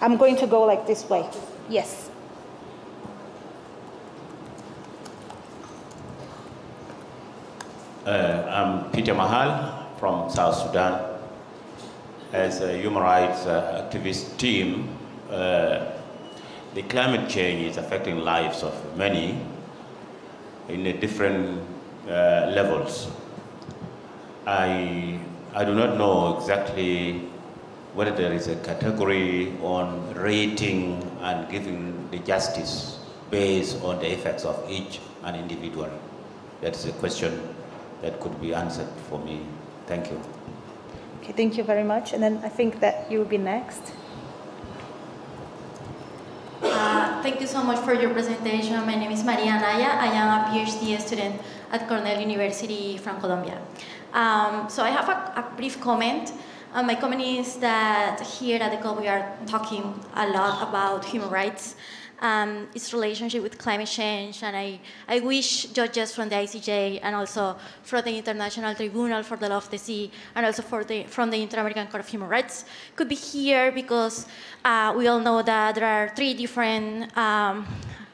I'm going to go like this way. Yes. Uh, I'm Peter Mahal from South Sudan. As a human rights uh, activist team, uh, the climate change is affecting lives of many in different uh, levels. I I do not know exactly whether there is a category on rating and giving the justice based on the effects of each an individual. That is a question that could be answered for me. Thank you. Okay, thank you very much. And then I think that you will be next. Uh, thank you so much for your presentation. My name is Maria Anaya. I am a PhD student at Cornell University from Colombia. Um, so I have a, a brief comment. Uh, my comment is that here at the COP we are talking a lot about human rights um, its relationship with climate change. And I, I wish judges from the ICJ and also from the International Tribunal for the Law of the Sea and also for the, from the Inter-American Court of Human Rights could be here because uh, we all know that there are three different um,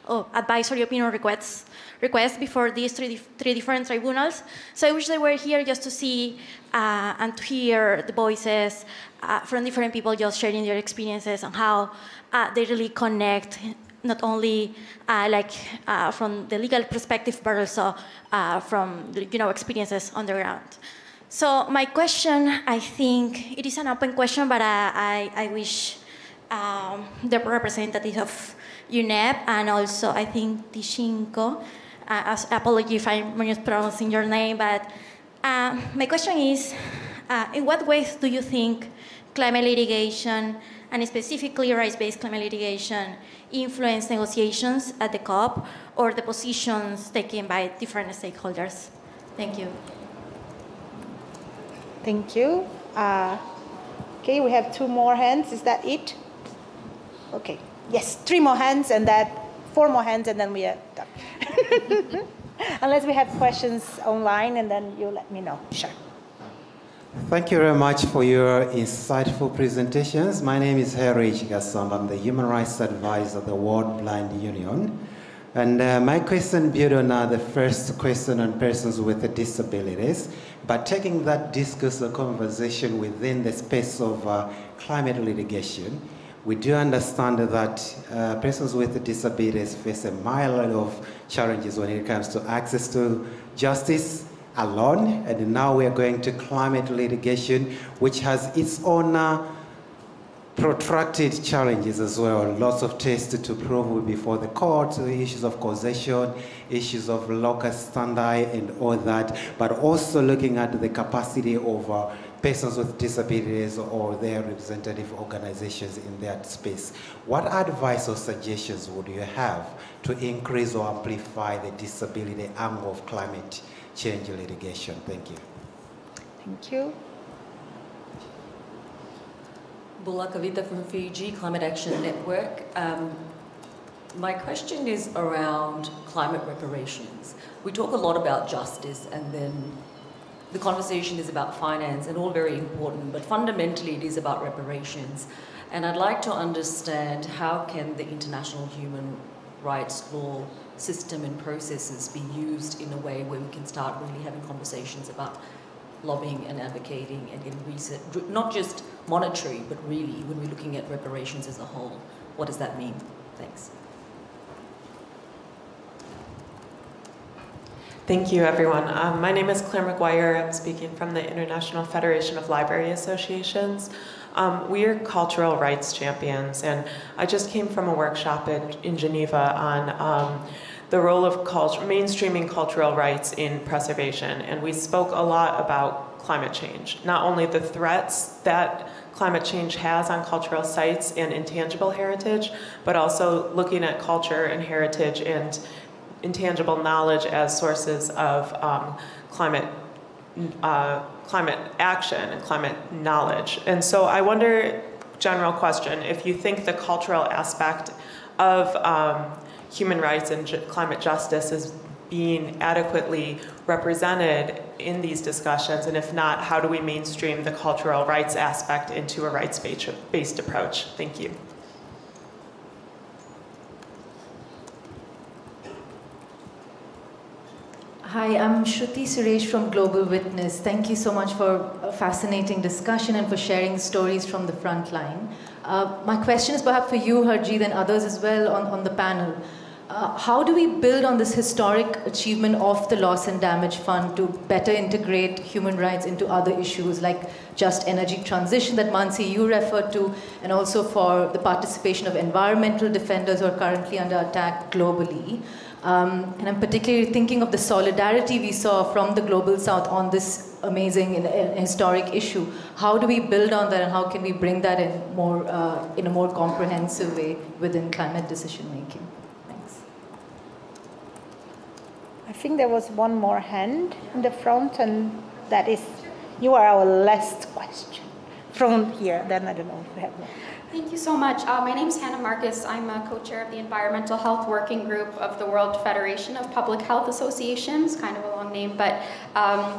oh, advisory opinion requests requests before these three, three different tribunals. So I wish they were here just to see uh, and to hear the voices uh, from different people just sharing their experiences and how uh, they really connect not only uh, like uh, from the legal perspective, but also from the, you know experiences on the ground. So my question, I think it is an open question, but I, I, I wish um, the representatives of UNEP and also I think Tishinko, uh, apology if I'm mispronouncing your name, but uh, my question is, uh, in what ways do you think climate litigation and specifically rights-based climate litigation influence negotiations at the COP or the positions taken by different stakeholders? Thank you. Thank you. Uh, okay, we have two more hands. Is that it? Okay. Yes, three more hands and that four more hands and then we are done. Unless we have questions online and then you let me know. Sure. Thank you very much for your insightful presentations. My name is Harry Chigasamba. I'm the Human Rights Advisor of the World Blind Union. And uh, my question builds on uh, the first question on persons with disabilities, but taking that discourse or conversation within the space of uh, climate litigation, we do understand that uh, persons with disabilities face a myriad of challenges when it comes to access to justice, alone, and now we are going to climate litigation, which has its own uh, protracted challenges as well. Lots of tests to prove before the court, issues of causation, issues of locus standi, and all that, but also looking at the capacity of uh, persons with disabilities or their representative organizations in that space. What advice or suggestions would you have to increase or amplify the disability angle of climate change litigation. Thank you. Thank you. Bula Kavita from Fiji, Climate Action Network. Um, my question is around climate reparations. We talk a lot about justice and then the conversation is about finance and all very important, but fundamentally it is about reparations. And I'd like to understand how can the international human rights law system and processes be used in a way where we can start really having conversations about lobbying and advocating and getting research, not just monetary, but really when we're looking at reparations as a whole, what does that mean? Thanks. Thank you, everyone. Um, my name is Claire McGuire. I'm speaking from the International Federation of Library Associations. Um, we are cultural rights champions, and I just came from a workshop in, in Geneva on um, the role of mainstreaming cultural rights in preservation, and we spoke a lot about climate change. Not only the threats that climate change has on cultural sites and intangible heritage, but also looking at culture and heritage and intangible knowledge as sources of um, climate uh, climate action and climate knowledge. And so I wonder, general question, if you think the cultural aspect of um, human rights and ju climate justice is being adequately represented in these discussions, and if not, how do we mainstream the cultural rights aspect into a rights-based approach? Thank you. Hi, I'm Shruti Suresh from Global Witness. Thank you so much for a fascinating discussion and for sharing stories from the front line. Uh, my question is perhaps for you, Harjeet, and others as well on, on the panel. Uh, how do we build on this historic achievement of the Loss and Damage Fund to better integrate human rights into other issues like just energy transition that Mansi you referred to, and also for the participation of environmental defenders who are currently under attack globally? Um, and I'm particularly thinking of the solidarity we saw from the Global South on this amazing and uh, historic issue. How do we build on that and how can we bring that in, more, uh, in a more comprehensive way within climate decision making? Thanks. I think there was one more hand in the front and that is, you are our last question. From here, then I don't know if we have more. Thank you so much. Uh, my name is Hannah Marcus. I'm a co-chair of the Environmental Health Working Group of the World Federation of Public Health Associations, kind of a long name, but um,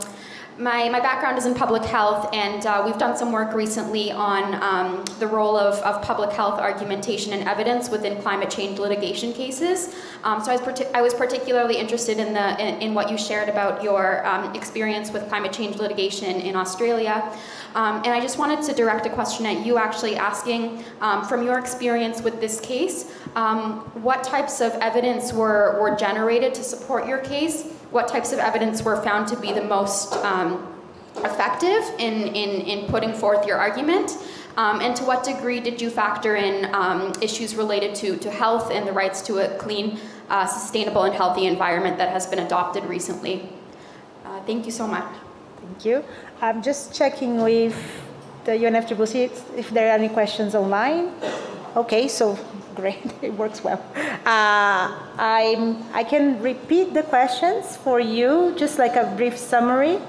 my, my background is in public health, and uh, we've done some work recently on um, the role of, of public health argumentation and evidence within climate change litigation cases. Um, so I was, I was particularly interested in, the, in, in, what you shared about your um, experience with climate change litigation in Australia. Um, and I just wanted to direct a question at you actually asking, um, from your experience with this case, um, what types of evidence were, were generated to support your case? What types of evidence were found to be the most um, effective in, in, in putting forth your argument? Um, and to what degree did you factor in um, issues related to, to health and the rights to a clean, uh, sustainable, and healthy environment that has been adopted recently? Uh, thank you so much. Thank you. I'm just checking with the UNFCCC if there are any questions online. Okay, so great, it works well. Uh, i I can repeat the questions for you, just like a brief summary,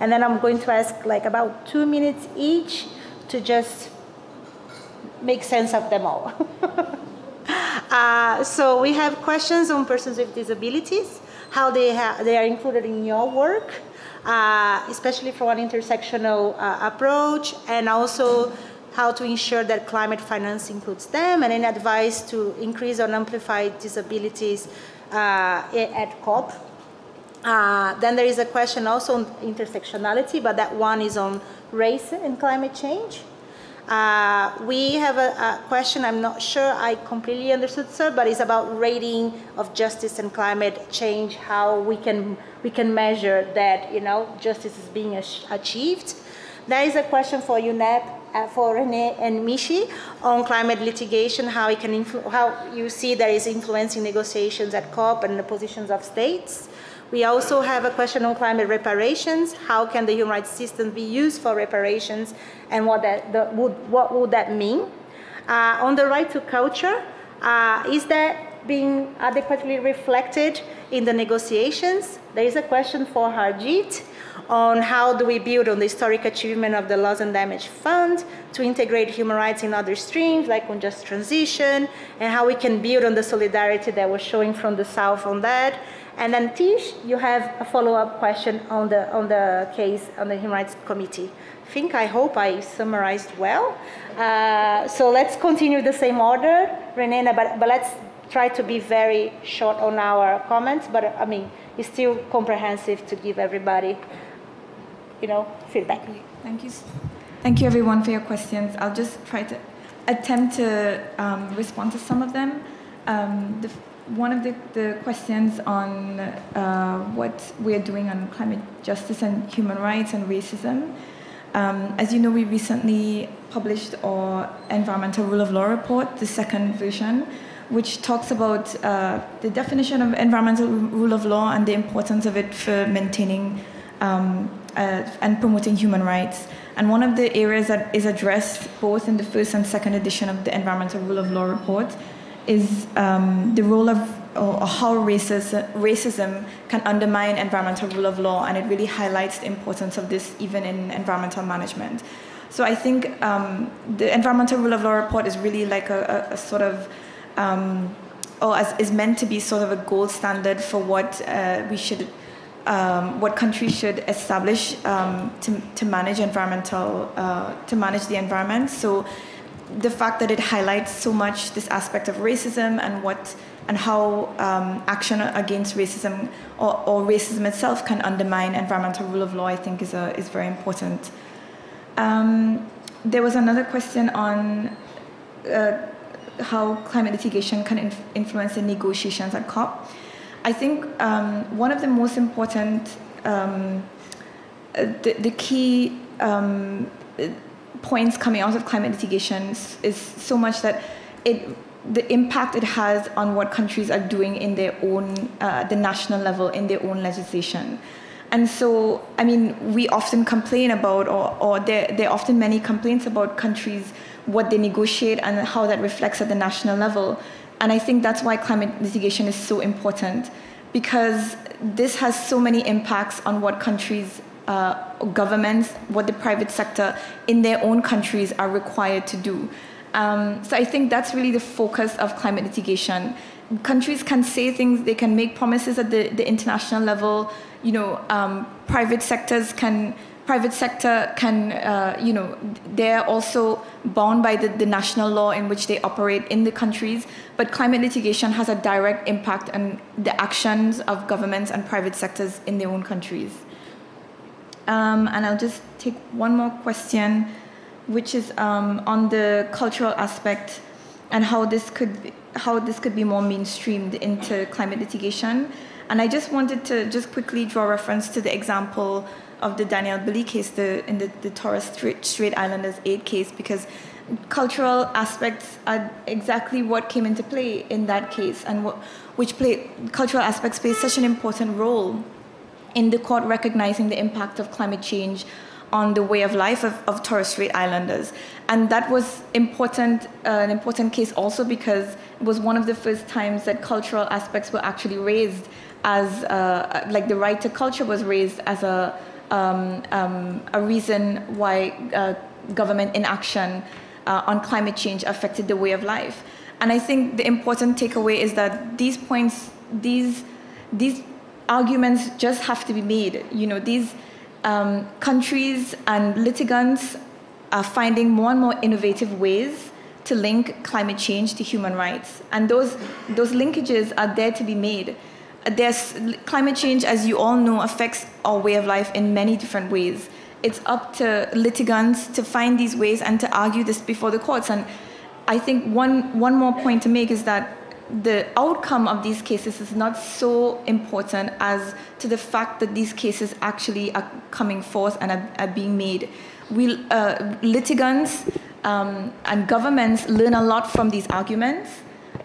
and then I'm going to ask like about two minutes each to just make sense of them all. uh, so we have questions on persons with disabilities, how they, they are included in your work, uh, especially for an intersectional uh, approach, and also how to ensure that climate finance includes them, and any advice to increase or amplify disabilities uh, at COP. Uh, then there is a question also on intersectionality, but that one is on race and climate change. Uh, we have a, a, question, I'm not sure I completely understood, sir, but it's about rating of justice and climate change, how we can, we can measure that, you know, justice is being achieved. There is a question for UNEP, for Rene and Mishi on climate litigation, how, it can how you see that is influencing negotiations at COP and the positions of states. We also have a question on climate reparations. How can the human rights system be used for reparations and what, that, the, would, what would that mean? Uh, on the right to culture, uh, is that being adequately reflected in the negotiations? There is a question for Harjit on how do we build on the historic achievement of the Loss and Damage Fund to integrate human rights in other streams like on just transition and how we can build on the solidarity that was showing from the South on that and then Tish, you have a follow-up question on the, on the case on the Human Rights Committee. I think, I hope I summarized well. Uh, so let's continue the same order, Renena, but, but let's try to be very short on our comments, but I mean, it's still comprehensive to give everybody, you know, feedback. Thank you. Thank you everyone for your questions. I'll just try to attempt to um, respond to some of them. Um, the, one of the, the questions on uh, what we're doing on climate justice and human rights and racism. Um, as you know, we recently published our environmental rule of law report, the second version, which talks about uh, the definition of environmental rule of law and the importance of it for maintaining um, and promoting human rights. And one of the areas that is addressed both in the first and second edition of the environmental rule of law report is um, the role of or how racism, racism can undermine environmental rule of law, and it really highlights the importance of this even in environmental management. So I think um, the environmental rule of law report is really like a, a, a sort of, um, or as, is meant to be sort of a gold standard for what uh, we should, um, what countries should establish um, to, to manage environmental, uh, to manage the environment. So the fact that it highlights so much this aspect of racism and what and how um, action against racism or, or, racism itself can undermine environmental rule of law, I think is, a, is very important. Um, there was another question on uh, how climate litigation can inf- influence the negotiations at COP. I think um, one of the most important, um, the, the, key um, points coming out of climate litigation is, is so much that it the impact it has on what countries are doing in their own, uh, the national level, in their own legislation. And so, I mean, we often complain about, or, or there, there are often many complaints about countries, what they negotiate and how that reflects at the national level. And I think that's why climate litigation is so important, because this has so many impacts on what countries, uh, governments, what the private sector in their own countries are required to do. Um, so I think that's really the focus of climate litigation. Countries can say things, they can make promises at the, the international level. You know, um, private sectors can, private sector can, uh, you know, they're also bound by the, the national law in which they operate in the countries. But climate litigation has a direct impact on the actions of governments and private sectors in their own countries. Um, and I'll just take one more question which is um, on the cultural aspect and how this could how this could be more mainstreamed into climate litigation. And I just wanted to just quickly draw reference to the example of the Daniel Billy case, the, in the, the Torres Strait, Islanders aid case, because cultural aspects are exactly what came into play in that case, and what, which play cultural aspects play such an important role in the court recognizing the impact of climate change on the way of life of, of Torres Strait Islanders. And that was important, uh, an important case also because it was one of the first times that cultural aspects were actually raised as, uh, like the right to culture was raised as a, a reason why uh, government inaction uh, on climate change affected the way of life. And I think the important takeaway is that these points, these, these arguments just have to be made. You know, these, um, countries and litigants are finding more and more innovative ways to link climate change to human rights. And those, those linkages are there to be made. There's, climate change, as you all know, affects our way of life in many different ways. It's up to litigants to find these ways and to argue this before the courts. And I think one, one more point to make is that the outcome of these cases is not so important as to the fact that these cases actually are coming forth and are, are being made. We, uh, litigants um, and governments learn a lot from these arguments,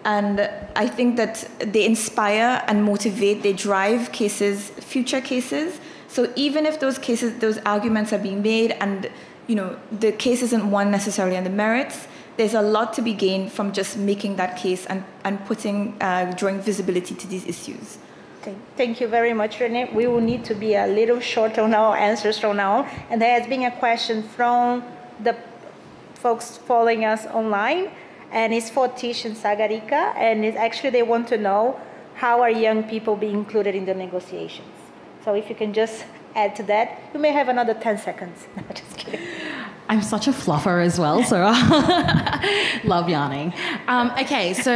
and I think that they inspire and motivate, they drive cases, future cases. So even if those cases, those arguments are being made, and you know the case isn't won necessarily on the merits, there's a lot to be gained from just making that case and, and putting, uh, drawing visibility to these issues. Thank you very much, Renee. We will need to be a little short on our answers from now. On. And there has been a question from the folks following us online, and it's for Tish and Sagarika, and it's actually they want to know how are young people being included in the negotiations. So if you can just add to that, you may have another 10 seconds. No, just kidding. I'm such a fluffer as well, so love yarning. Um, okay, so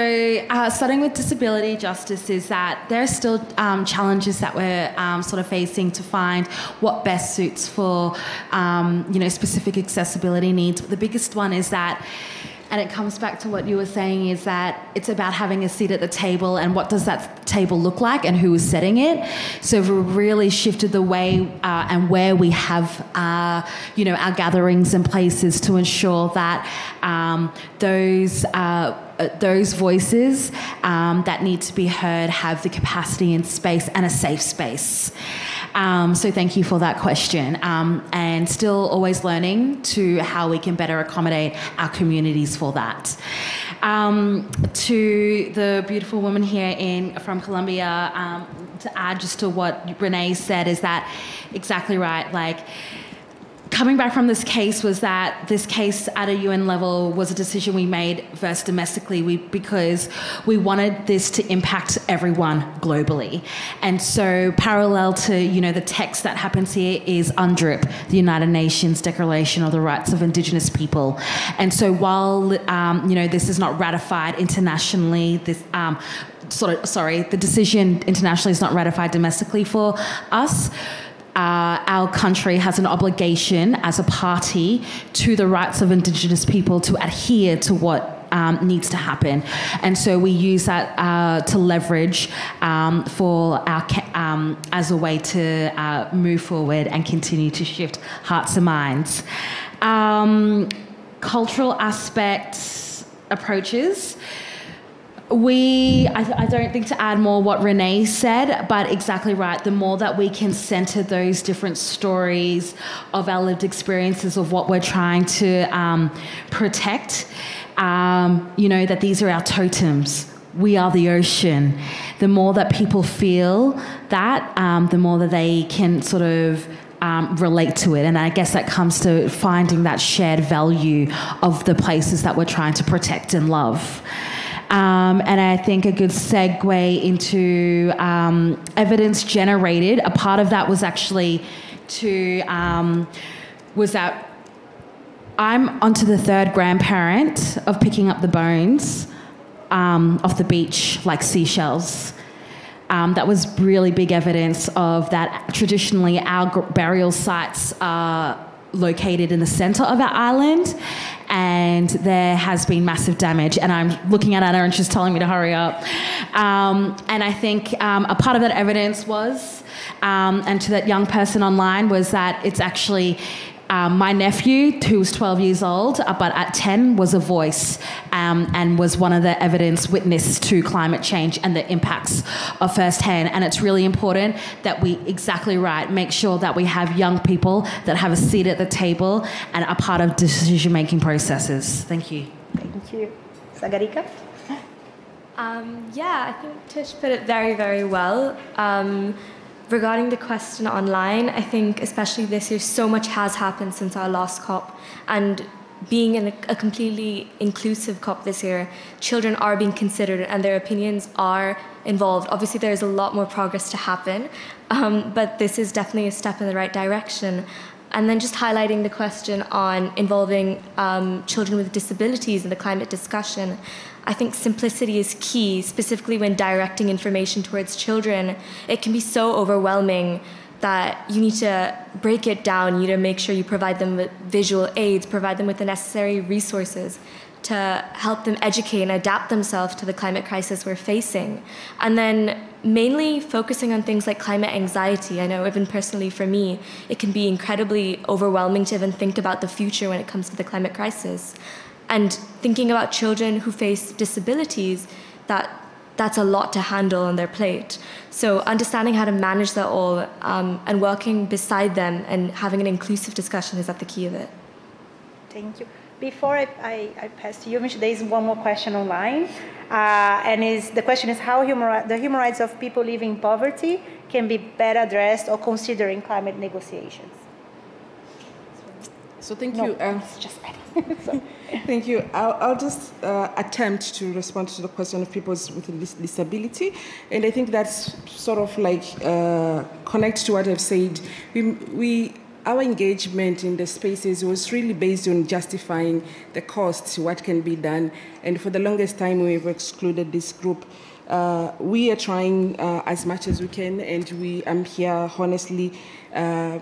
uh, starting with disability justice is that there are still um, challenges that we're um, sort of facing to find what best suits for um, you know specific accessibility needs. But the biggest one is that and it comes back to what you were saying is that it's about having a seat at the table and what does that table look like and who is setting it. So we've really shifted the way uh, and where we have, uh, you know, our gatherings and places to ensure that um, those. Uh, those voices um, that need to be heard have the capacity and space and a safe space. Um, so thank you for that question. Um, and still always learning to how we can better accommodate our communities for that. Um, to the beautiful woman here in from Colombia, um, to add just to what Renee said is that exactly right. Like coming back from this case was that this case at a UN level was a decision we made first domestically we, because we wanted this to impact everyone globally. And so parallel to, you know, the text that happens here is UNDRIP, the United Nations Declaration of the Rights of Indigenous People. And so while, um, you know, this is not ratified internationally, this, um, sort of, sorry, the decision internationally is not ratified domestically for us, uh, our country has an obligation as a party to the rights of Indigenous people to adhere to what um, needs to happen. And so we use that uh, to leverage um, for our um, as a way to uh, move forward and continue to shift hearts and minds. Um, cultural aspects approaches we I, I, don't think to add more what renee said but exactly right the more that we can center those different stories of our lived experiences of what we're trying to um, protect um, you know that these are our totems we are the ocean the more that people feel that um, the more that they can sort of um, relate to it. And I guess that comes to finding that shared value of the places that we're trying to protect and love. Um, and I think a good segue into um, evidence generated. A part of that was actually to um, was that I'm onto the third grandparent of picking up the bones um, off the beach like seashells. Um, that was really big evidence of that. Traditionally, our burial sites are located in the center of our island and there has been massive damage. And i'm looking at anna and she's telling me to hurry up. Um, and i think um, a part of that evidence was um, and to that young person online was that it's actually um, my nephew, who was 12 years old, uh, but at 10 was a voice um, and was one of the evidence witness to climate change and the impacts of firsthand. And it's really important that we, exactly right, make sure that we have young people that have a seat at the table and are part of decision making processes. Thank you. Thank you. Sagarika? Um, yeah, I think Tish put it very, very well. Regarding the question online, I think especially this year, so much has happened since our last COP. And being in a, a, completely inclusive COP this year, children are being considered and their opinions are involved. Obviously, there's a lot more progress to happen, um, but this is definitely a step in the right direction. And then just highlighting the question on involving um, children with disabilities in the climate discussion. I think simplicity is key, specifically when directing information towards children. It can be so overwhelming that you need to break it down. You need to make sure you provide them with visual aids, provide them with the necessary resources to help them educate and adapt themselves to the climate crisis we're facing. And then mainly focusing on things like climate anxiety. I know, even personally for me, it can be incredibly overwhelming to even think about the future when it comes to the climate crisis and thinking about children who face disabilities that that's a lot to handle on their plate so understanding how to manage that all um, and working beside them and having an inclusive discussion is at the key of it thank you before I, I, I pass to you, Mish, there is one more question online. Uh, and is, the question is how human, the human rights of people living in poverty can be better addressed or considered in climate negotiations. So thank no, you. Uh, just thank you. I'll, I'll just uh, attempt to respond to the question of people with disability, and I think that's sort of like uh, to what I've said. We, we our engagement in the spaces was really based on justifying the costs, what can be done, and for the longest time we've excluded this group. Uh, we are trying uh, as much as we can, and we am here honestly uh,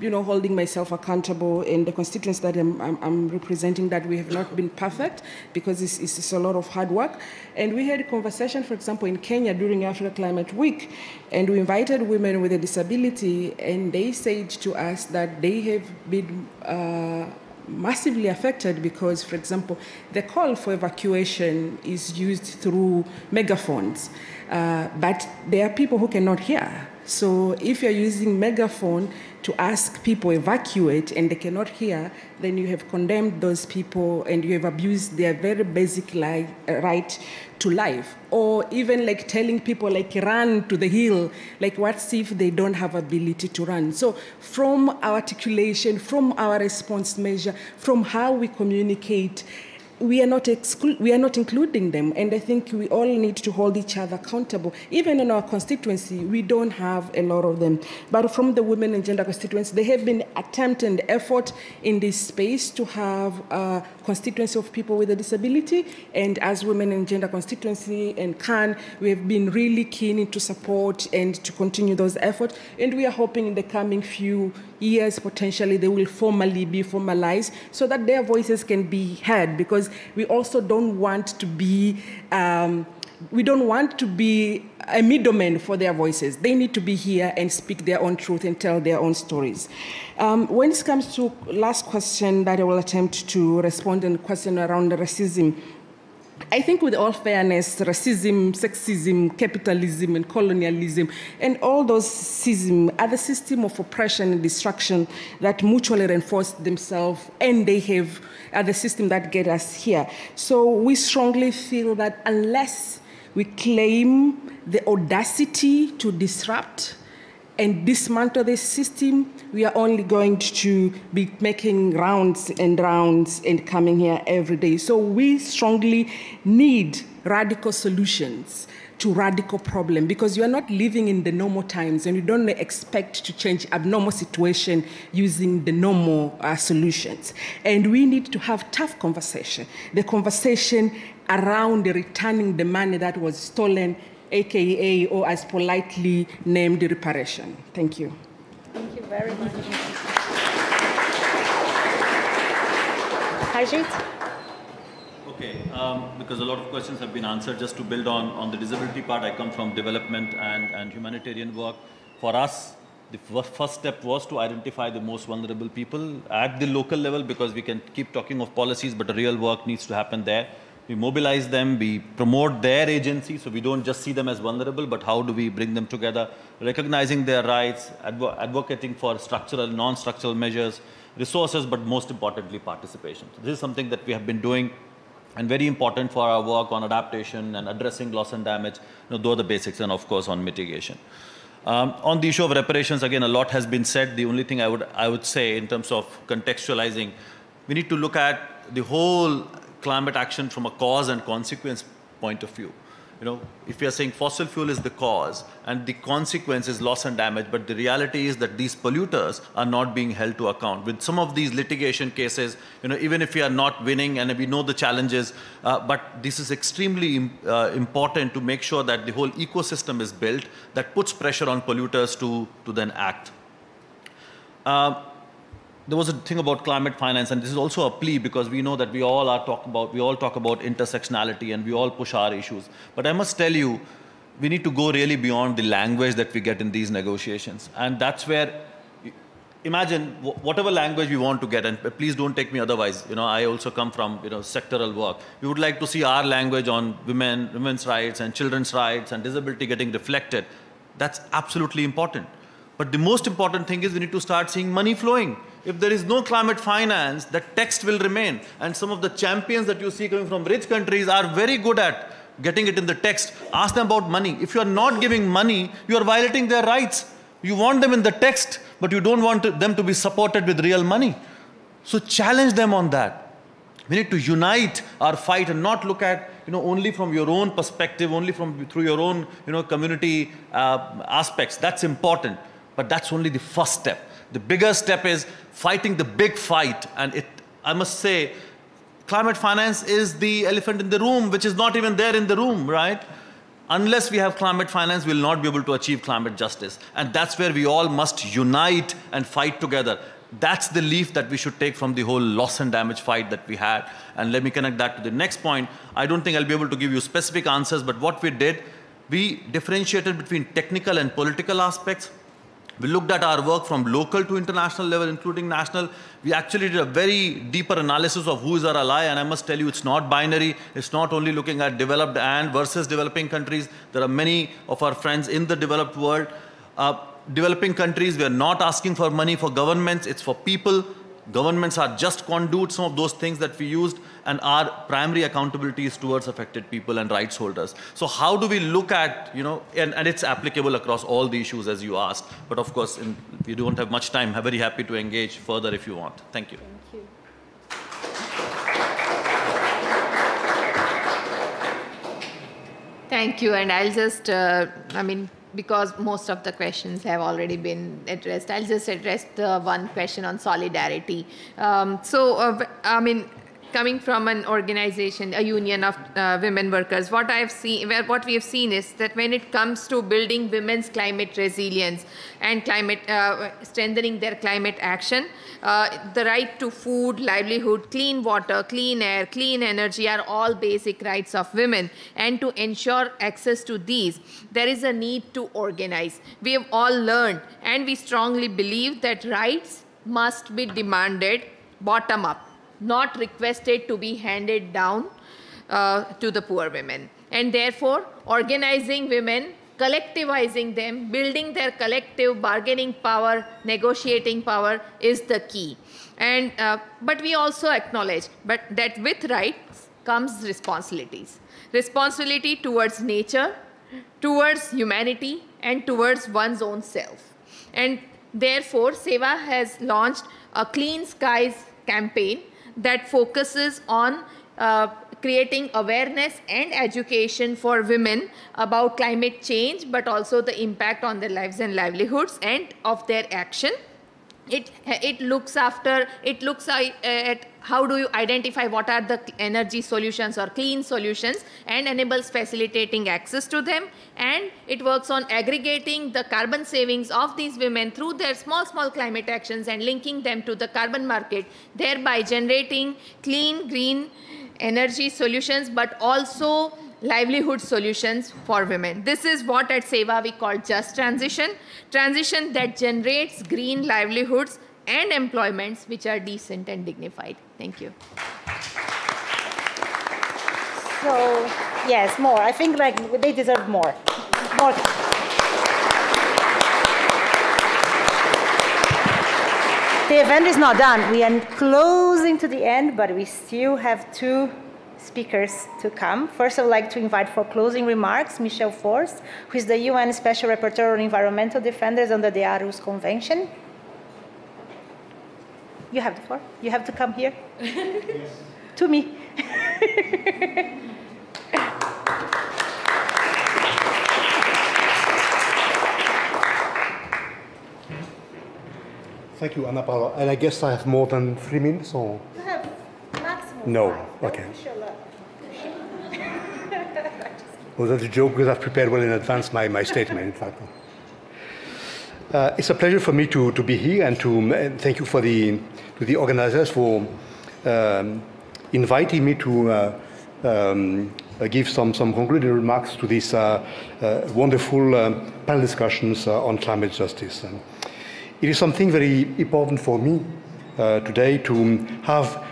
you know, holding myself accountable in the constituents that I'm, I'm, I'm, representing that we have not been perfect because it's, it's, a lot of hard work. And we had a conversation, for example, in Kenya during Africa Climate Week, and we invited women with a disability, and they said to us that they have been uh, massively affected because, for example, the call for evacuation is used through megaphones, uh, but there are people who cannot hear. So if you're using megaphone, to ask people evacuate and they cannot hear, then you have condemned those people and you have abused their very basic uh, right to life. Or even like telling people like run to the hill, like what's if they don't have ability to run? So from our articulation, from our response measure, from how we communicate, we are not exclu- we are not including them and i think we all need to hold each other accountable. Even in our constituency we don't have a lot of them. But from the women and gender constituency they have been attempt and effort in this space to have a constituency of people with a disability and as women and gender constituency and can we have been really keen to support and to continue those efforts and we are hoping in the coming few years potentially they will formally be formalized so that their voices can be heard because we also don't want to be. Um, we don't want to be a middleman for their voices. They need to be here and speak their own truth and tell their own stories. Um, when it comes to last question that I will attempt to respond and question around racism, I think with all fairness, racism, sexism, capitalism, and colonialism, and all those systems are the system of oppression and destruction that mutually reinforce themselves, and they have are the system that get us here. So we strongly feel that unless we claim the audacity to disrupt and dismantle this system, we are only going to be making rounds and rounds and coming here every day. So we strongly need radical solutions to radical problem because you are not living in the normal times and you don't expect to change abnormal situation using the normal uh, solutions. And we need to have tough conversation. The conversation around returning the money that was stolen, aka or as politely named reparation. Thank you. Thank you very much. Harjeet? Okay, um, because a lot of questions have been answered, just to build on, on the disability part, I come from development and, and humanitarian work. For us, the first step was to identify the most vulnerable people at the local level because we can keep talking of policies, but the real work needs to happen there. We mobilize them, we promote their agency, so we don't just see them as vulnerable, but how do we bring them together, recognizing their rights, advo advocating for structural, non-structural measures, resources, but most importantly, participation. So this is something that we have been doing and very important for our work on adaptation and addressing loss and damage, you know, are the basics, and of course on mitigation. Um, on the issue of reparations, again, a lot has been said. The only thing I would, I would say in terms of contextualizing, we need to look at the whole climate action from a cause and consequence point of view. You know, if we are saying fossil fuel is the cause and the consequence is loss and damage, but the reality is that these polluters are not being held to account. With some of these litigation cases, you know, even if we are not winning and we know the challenges, uh, but this is extremely uh, important to make sure that the whole ecosystem is built that puts pressure on polluters to, to then act. Uh, there was a thing about climate finance, and this is also a plea because we know that we all are talk about we all talk about intersectionality and we all push our issues. But I must tell you, we need to go really beyond the language that we get in these negotiations, and that's where. Imagine whatever language we want to get, and please don't take me otherwise. You know, I also come from you know sectoral work. We would like to see our language on women, women's rights, and children's rights, and disability getting reflected. That's absolutely important. But the most important thing is we need to start seeing money flowing. If there is no climate finance, the text will remain. And some of the champions that you see coming from rich countries are very good at getting it in the text. Ask them about money. If you are not giving money, you are violating their rights. You want them in the text, but you don't want them to be supported with real money. So challenge them on that. We need to unite our fight and not look at you know only from your own perspective, only from through your own you know community uh, aspects. That's important, but that's only the first step. The bigger step is fighting the big fight. And it, I must say, climate finance is the elephant in the room, which is not even there in the room, right? Unless we have climate finance, we'll not be able to achieve climate justice. And that's where we all must unite and fight together. That's the leaf that we should take from the whole loss and damage fight that we had. And let me connect that to the next point. I don't think I'll be able to give you specific answers, but what we did, we differentiated between technical and political aspects. We looked at our work from local to international level, including national. We actually did a very deeper analysis of who is our ally, and I must tell you, it's not binary. It's not only looking at developed and versus developing countries. There are many of our friends in the developed world. Uh, developing countries, we are not asking for money for governments, it's for people. Governments are just conduits of those things that we used and our primary accountability is towards affected people and rights holders. So how do we look at, you know, and, and it's applicable across all the issues as you asked, but of course, in, we don't have much time. I'm very happy to engage further if you want. Thank you. Thank you. Thank you, and I'll just, uh, I mean, because most of the questions have already been addressed, I'll just address the one question on solidarity. Um, so, uh, I mean, coming from an organization, a union of uh, women workers, what I have seen, what we have seen is that when it comes to building women's climate resilience and climate uh, strengthening their climate action, uh, the right to food, livelihood, clean water, clean air, clean energy are all basic rights of women. And to ensure access to these, there is a need to organize. We have all learned, and we strongly believe that rights must be demanded bottom up not requested to be handed down uh, to the poor women. And therefore, organizing women, collectivizing them, building their collective bargaining power, negotiating power is the key. And, uh, but we also acknowledge but that with rights comes responsibilities. Responsibility towards nature, towards humanity, and towards one's own self. And therefore, SEWA has launched a Clean Skies campaign that focuses on uh, creating awareness and education for women about climate change, but also the impact on their lives and livelihoods and of their action. It, it looks after, it looks uh, at how do you identify what are the energy solutions or clean solutions and enables facilitating access to them. And it works on aggregating the carbon savings of these women through their small small climate actions and linking them to the carbon market thereby generating clean green energy solutions but also livelihood solutions for women. This is what at SEWA we call just transition, transition that generates green livelihoods and employments which are decent and dignified. Thank you. So, yes, more. I think like they deserve more. More. The event is not done. We are closing to the end, but we still have two speakers to come. First, I would like to invite for closing remarks Michel Forst, who is the UN Special Rapporteur on Environmental Defenders under the Aarhus Convention. You have the floor. You have to come here. yes. To me. Thank you, Anna Paula. And I guess I have more than three minutes, or? You have maximum. No. Okay. well, that's a joke because I've prepared well in advance my, my statement, in fact. Uh, it's a pleasure for me to, to be here and to uh, thank you for the, to the organizers for um, inviting me to uh, um, uh, give some, some concluding remarks to these uh, uh, wonderful um, panel discussions on climate justice. It is something very important for me today to have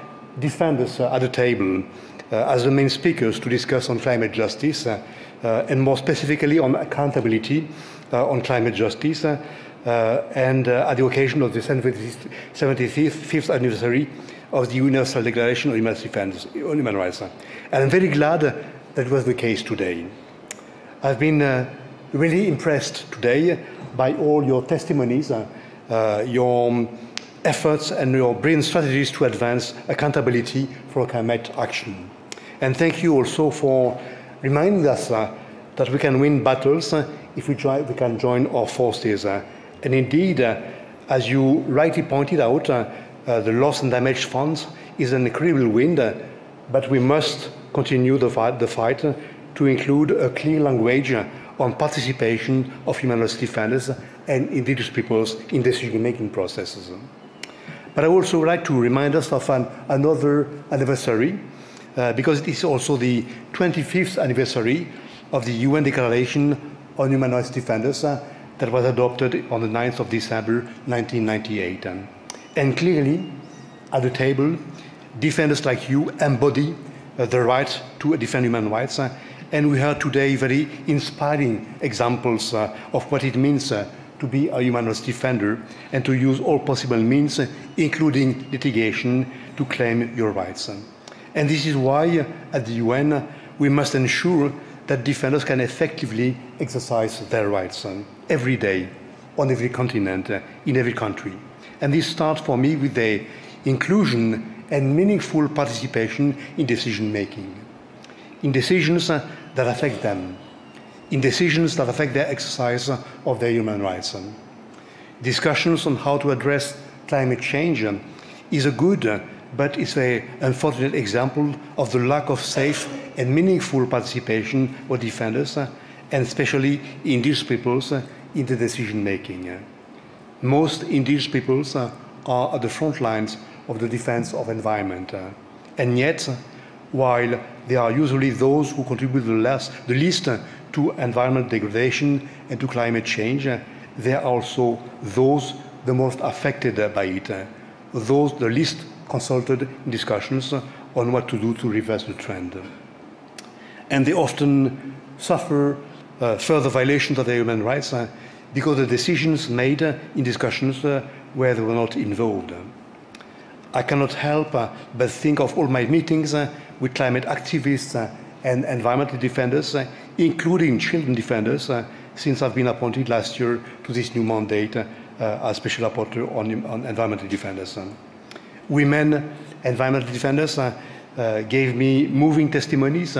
defenders at the table as the main speakers to discuss on climate justice and more specifically on accountability on climate justice uh, and uh, at the occasion of the 75th anniversary of the Universal Declaration on Human, Rights. And I'm very glad that was the case today. I've been uh, really impressed today by all your testimonies, uh, uh, your efforts and your brilliant strategies to advance accountability for climate action. And thank you also for reminding us uh, that we can win battles if we, try, we can join our forces. And indeed, uh, as you rightly pointed out, uh, uh, the loss and damage funds is an incredible win, but we must continue the fight, the fight to include a clear language on participation of human rights defenders and indigenous peoples in decision-making processes. But I also would like to remind us of an, another anniversary, uh, because it is also the 25th anniversary of the UN Declaration on Human Rights Defenders, uh, that was adopted on the 9th of December 1998. And clearly, at the table, defenders like you embody uh, the right to defend human rights. Uh, and we heard today very inspiring examples uh, of what it means uh, to be a human rights defender and to use all possible means, including litigation, to claim your rights. And this is why at the UN we must ensure that defenders can effectively exercise their rights every day on every continent, in every country. And this starts for me with the inclusion and meaningful participation in decision making, in decisions that affect them, in decisions that affect their exercise of their human rights. Discussions on how to address climate change is a good but it's an unfortunate example of the lack of safe and meaningful participation of defenders, and especially indigenous peoples, in the decision making. Most indigenous peoples are at the front lines of the defense of environment. And yet, while they are usually those who contribute the, less, the least to environment degradation and to climate change, they are also those the most affected by it, those the least consulted in discussions on what to do to reverse the trend. And they often suffer uh, further violations of their human rights uh, because the decisions made uh, in discussions uh, where they were not involved. I cannot help uh, but think of all my meetings uh, with climate activists and environmental defenders, uh, including children defenders, uh, since I've been appointed last year to this new mandate uh, as Special Rapporteur on, on environmental defenders. Um, women environmental defenders gave me moving testimonies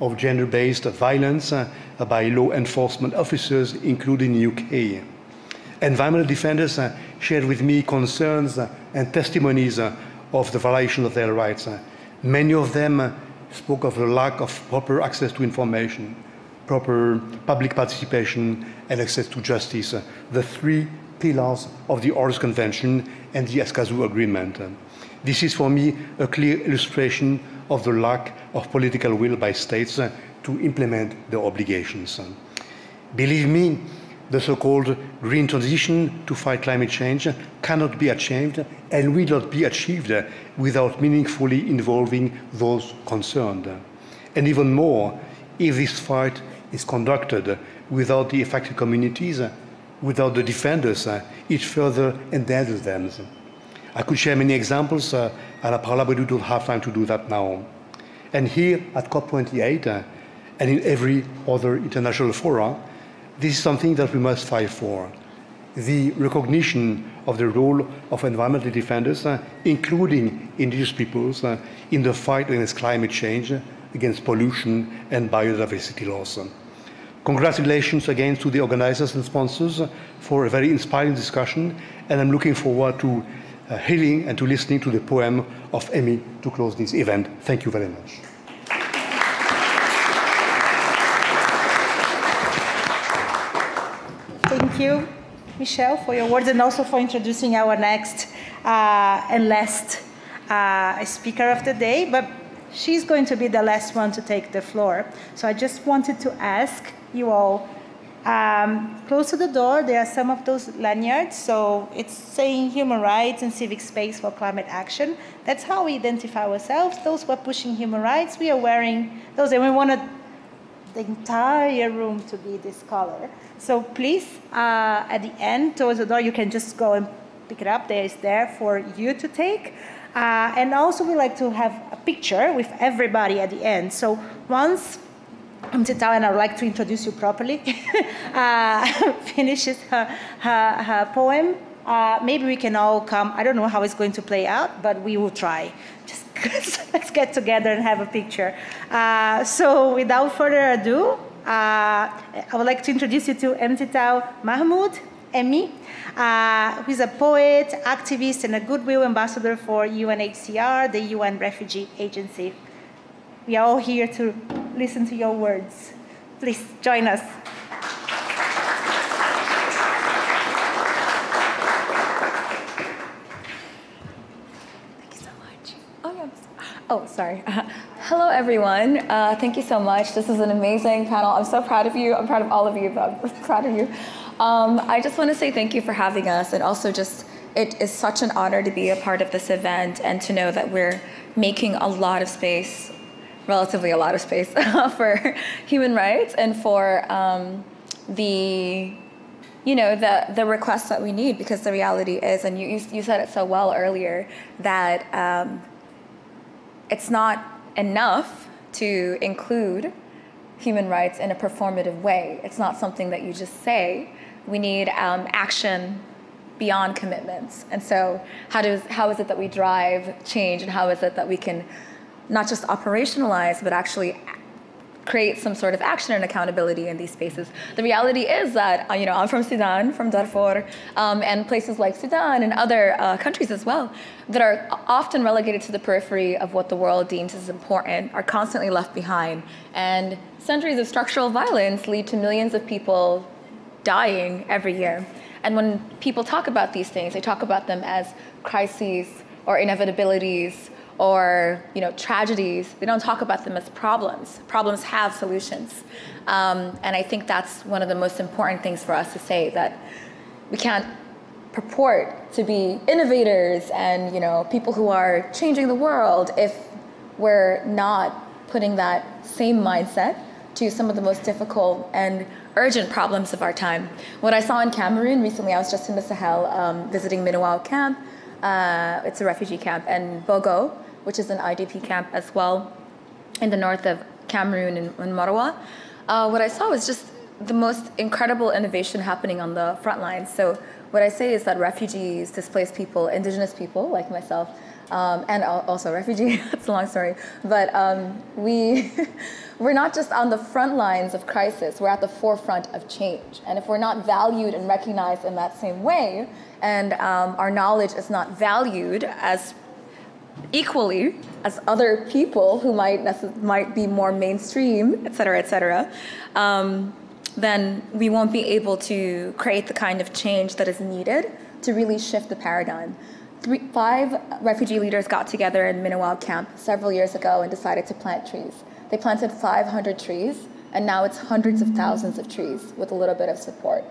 of gender-based violence uh, by law enforcement officers, including in UK. Environmental defenders uh, shared with me concerns uh, and testimonies of the violation of their rights. Many of them spoke of the lack of proper access to information, proper public participation, and access to justice, uh, the three pillars of the Aarhus Convention and the Escazú Agreement. Uh, this is for me a clear illustration of the lack of political will by states uh, to implement their obligations. Uh, believe me, the so-called green transition to fight climate change cannot be achieved and will not be achieved without meaningfully involving those concerned. And even more, if this fight is conducted without the affected communities, without the defenders, it further endangers them. I could share many examples, and I probably don't have time to do that now. And here at COP28 uh, and in every other international forum, this is something that we must fight for. The recognition of the role of environmental defenders, uh, including indigenous peoples, uh, in the fight against climate change, against pollution and biodiversity loss. Congratulations again to the organizers and sponsors for a very inspiring discussion, and I'm looking forward to uh, hearing and to listening to the poem of Emi to close this event. Thank you very much. Thank you, Michel, for your words and also for introducing our next uh, and last uh, speaker of the day. But she's going to be the last one to take the floor. So I just wanted to ask you all um, close to the door, there are some of those lanyards. So it's saying human rights and civic space for climate action. That's how we identify ourselves. Those who are pushing human rights, we are wearing those, and we wanted the entire room to be this color. So please, uh, at the end, towards the door, you can just go and pick it up. There is there for you to take. Uh, and also, we like to have a picture with everybody at the end. So once Emtithal, and I would like to introduce you properly, uh, finishes her, her, her poem. Uh, maybe we can all come. I don't know how it's going to play out, but we will try. Just let's get together and have a picture. Uh, so without further ado, I would like to introduce you to Emtithal Mahmoud, Emi, uh, who is a poet, activist, and a goodwill ambassador for UNHCR, the UN Refugee Agency. We are all here to listen to your words. Please join us. Thank you so much. Oh, oh, sorry. Hello, everyone. Uh, thank you so much. This is an amazing panel. I'm so proud of you. I'm proud of all of you, but I'm proud of you. Um, I just want to say thank you for having us, and also just it is such an honor to be a part of this event and to know that we're making a lot of space relatively a lot of space for human rights and for um, the you know the the requests that we need because the reality is and you you said it so well earlier that um, it's not enough to include human rights in a performative way. It's not something that you just say. We need um, action beyond commitments. And so how does how is it that we drive change and how is it that we can not just operationalize, but actually create some sort of action and accountability in these spaces. The reality is that, uh, you know, I'm from Sudan, from Darfur, um, and places like Sudan and other uh, countries as well that are often relegated to the periphery of what the world deems as important are constantly left behind. And centuries of structural violence lead to millions of people dying every year. And when people talk about these things, they talk about them as crises or inevitabilities or you know tragedies. They don't talk about them as problems. Problems have solutions, um, and I think that's one of the most important things for us to say that we can't purport to be innovators and you know people who are changing the world if we're not putting that same mindset to some of the most difficult and urgent problems of our time. What I saw in Cameroon recently, I was just in the Sahel um, visiting Minawao camp. Uh, it's a refugee camp, and Bogo, which is an IDP camp as well, in the north of Cameroon in, in. Uh, what I saw was just the most incredible innovation happening on the front lines. So what I say is that refugees, displaced people, indigenous people like myself, um, and also refugee, that's a long story, but um, we, we're not just on the front lines of crisis, we're at the forefront of change. And if we're not valued and recognized in that same way, and um, our knowledge is not valued as equally as other people who might, might be more mainstream, et cetera, et cetera, um, then we won't be able to create the kind of change that is needed to really shift the paradigm. Three, five refugee leaders got together in Minawao camp several years ago and decided to plant trees. They planted 500 trees, and now it's hundreds of thousands of trees with a little bit of support.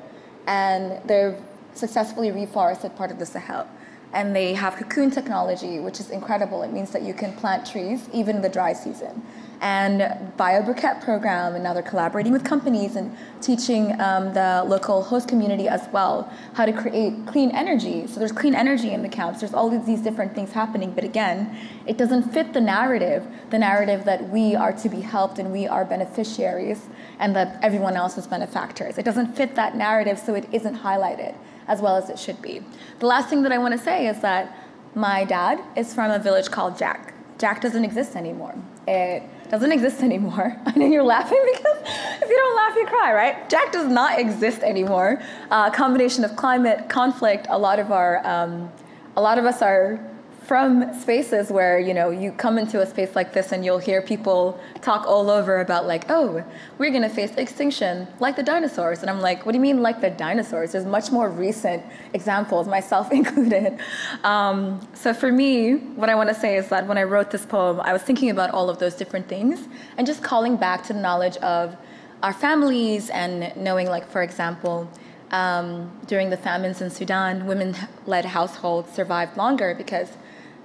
And they've successfully reforested part of the Sahel. And they have cocoon technology, which is incredible. It means that you can plant trees even in the dry season and BioBriquette program, and now they're collaborating with companies and teaching um, the local host community as well how to create clean energy. So there's clean energy in the camps. There's all these different things happening, but again, it doesn't fit the narrative, the narrative that we are to be helped and we are beneficiaries and that everyone else is benefactors. It doesn't fit that narrative, so it isn't highlighted as well as it should be. The last thing that I want to say is that my dad is from a village called Jack. Jack doesn't exist anymore. It doesn't exist anymore. I know you're laughing because if you don't laugh, you cry, right? Jack does not exist anymore. A uh, combination of climate, conflict, a lot of our, um, a lot of us are from spaces where you know you come into a space like this and you'll hear people talk all over about like oh we're going to face extinction like the dinosaurs. And i'm like what do you mean like the dinosaurs? There's much more recent examples myself included. Um, so for me what i want to say is that when i wrote this poem i was thinking about all of those different things and just calling back to the knowledge of our families and knowing like for example um, during the famines in Sudan, women led households survived longer because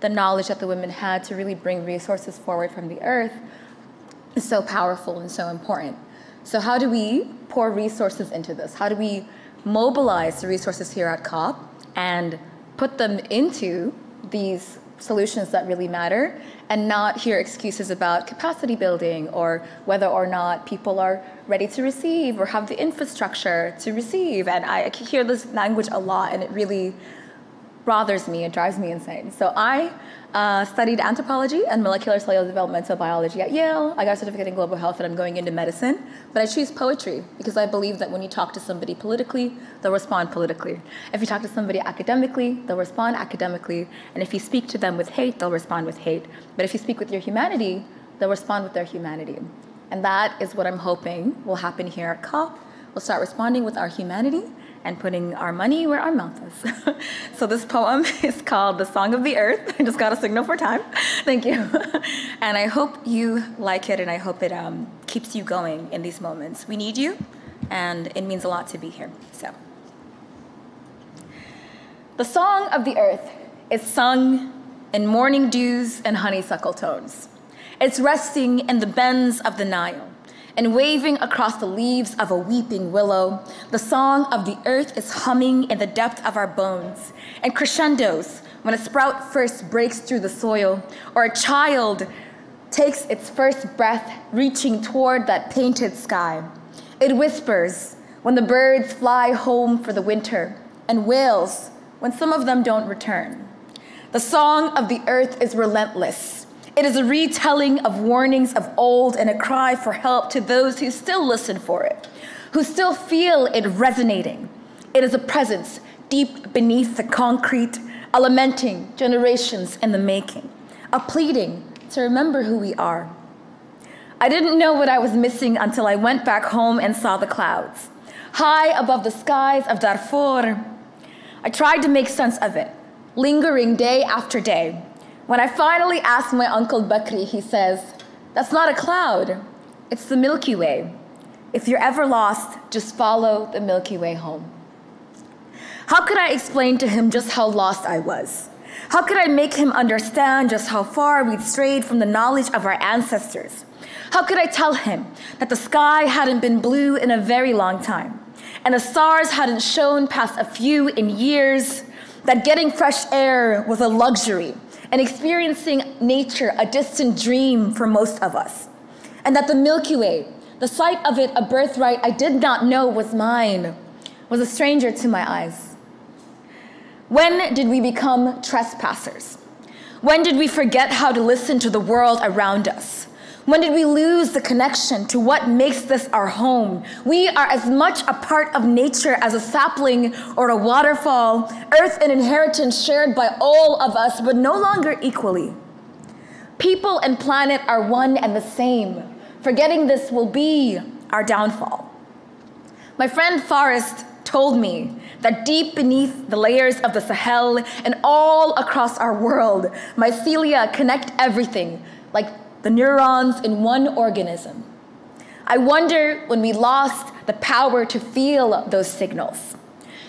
the knowledge that the women had to really bring resources forward from the earth is so powerful and so important. So, how do we pour resources into this? How do we mobilize the resources here at COP and put them into these solutions that really matter and not hear excuses about capacity building or whether or not people are ready to receive or have the infrastructure to receive. And I hear this language a lot and it really bothers me, it drives me insane. So I uh, studied anthropology and molecular cellular developmental biology at Yale. I got a certificate in global health and I'm going into medicine. But I choose poetry because I believe that when you talk to somebody politically, they'll respond politically. If you talk to somebody academically, they'll respond academically. And if you speak to them with hate, they'll respond with hate. But if you speak with your humanity, they'll respond with their humanity. And that is what I'm hoping will happen here at COP. We'll start responding with our humanity and putting our money where our mouth is. so this poem is called The Song of the Earth. I just got a signal for time. Thank you. and I hope you like it and I hope it um, keeps you going in these moments. We need you and it means a lot to be here. So, The Song of the Earth is sung in morning dews and honeysuckle tones. It's resting in the bends of the Nile and waving across the leaves of a weeping willow, the song of the earth is humming in the depth of our bones, and crescendos when a sprout first breaks through the soil, or a child takes its first breath reaching toward that painted sky. It whispers when the birds fly home for the winter, and wails when some of them don't return. The song of the earth is relentless. It is a retelling of warnings of old and a cry for help to those who still listen for it, who still feel it resonating. It is a presence deep beneath the concrete, a lamenting generations in the making, a pleading to remember who we are. I didn't know what I was missing until I went back home and saw the clouds. High above the skies of Darfur, I tried to make sense of it, lingering day after day, when I finally asked my uncle Bakri, he says, That's not a cloud, it's the Milky Way. If you're ever lost, just follow the Milky Way home. How could I explain to him just how lost I was? How could I make him understand just how far we'd strayed from the knowledge of our ancestors? How could I tell him that the sky hadn't been blue in a very long time, and the stars hadn't shone past a few in years, that getting fresh air was a luxury, and experiencing nature a distant dream for most of us. And that the Milky Way, the sight of it a birthright I did not know was mine, was a stranger to my eyes. When did we become trespassers? When did we forget how to listen to the world around us? When did we lose the connection to what makes this our home? We are as much a part of nature as a sapling or a waterfall, earth an inheritance shared by all of us, but no longer equally. People and planet are one and the same. Forgetting this will be our downfall. My friend Forrest told me that deep beneath the layers of the Sahel and all across our world, mycelia connect everything, like the neurons in one organism. I wonder when we lost the power to feel those signals.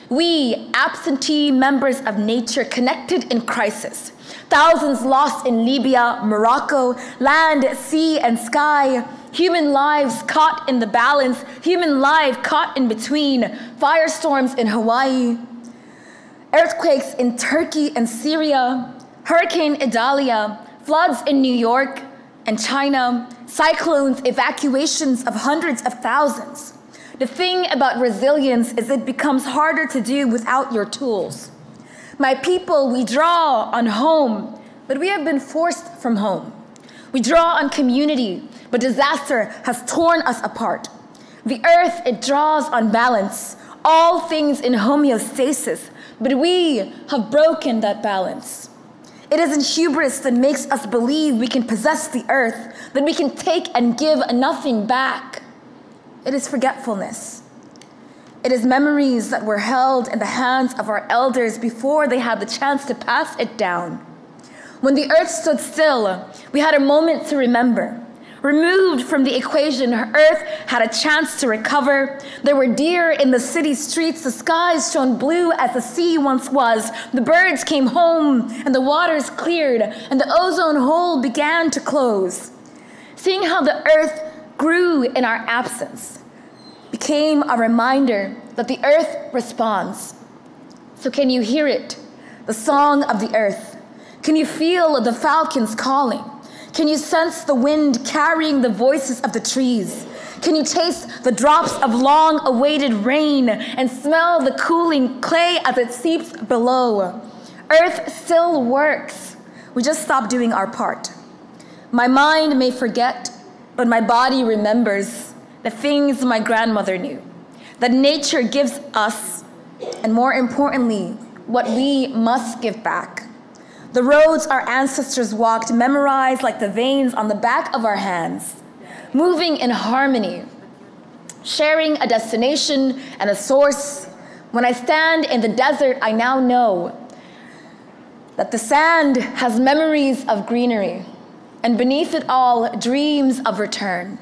We, absentee members of nature connected in crisis, thousands lost in Libya, Morocco, land, sea, and sky, human lives caught in the balance, human life caught in between, firestorms in Hawaii, earthquakes in Turkey and Syria, Hurricane Idalia, floods in New York, and China, cyclones, evacuations of hundreds of thousands. The thing about resilience is it becomes harder to do without your tools. My people, we draw on home, but we have been forced from home. We draw on community, but disaster has torn us apart. The earth, it draws on balance, all things in homeostasis, but we have broken that balance. It isn't hubris that makes us believe we can possess the earth, that we can take and give nothing back. It is forgetfulness. It is memories that were held in the hands of our elders before they had the chance to pass it down. When the earth stood still, we had a moment to remember. Removed from the equation, Earth had a chance to recover. There were deer in the city streets. The skies shone blue as the sea once was. The birds came home, and the waters cleared, and the ozone hole began to close. Seeing how the Earth grew in our absence became a reminder that the Earth responds. So, can you hear it? The song of the Earth. Can you feel the falcons calling? Can you sense the wind carrying the voices of the trees? Can you taste the drops of long awaited rain and smell the cooling clay as it seeps below? Earth still works. We just stop doing our part. My mind may forget, but my body remembers the things my grandmother knew that nature gives us, and more importantly, what we must give back. The roads our ancestors walked, memorized like the veins on the back of our hands, moving in harmony, sharing a destination and a source. When I stand in the desert, I now know that the sand has memories of greenery, and beneath it all, dreams of return.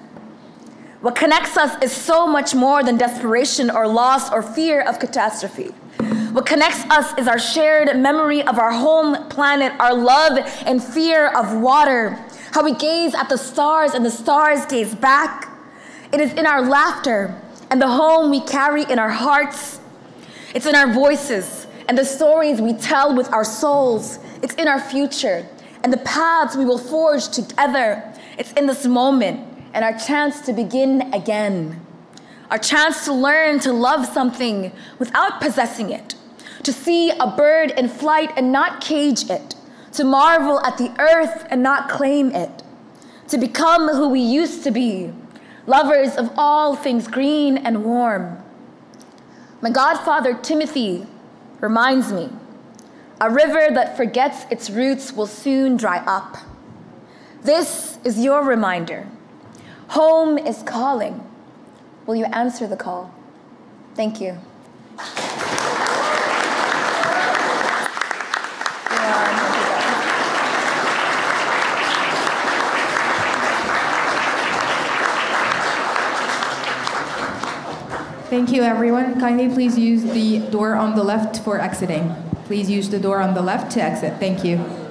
What connects us is so much more than desperation or loss or fear of catastrophe. What connects us is our shared memory of our home planet, our love and fear of water, how we gaze at the stars and the stars gaze back. It is in our laughter and the home we carry in our hearts. It's in our voices and the stories we tell with our souls. It's in our future and the paths we will forge together. It's in this moment and our chance to begin again. Our chance to learn to love something without possessing it to see a bird in flight and not cage it, to marvel at the earth and not claim it, to become who we used to be, lovers of all things green and warm. My godfather Timothy reminds me a river that forgets its roots will soon dry up. This is your reminder. Home is calling. Will you answer the call? Thank you. Thank you, everyone. Kindly please use the door on the left for exiting. Please use the door on the left to exit. Thank you.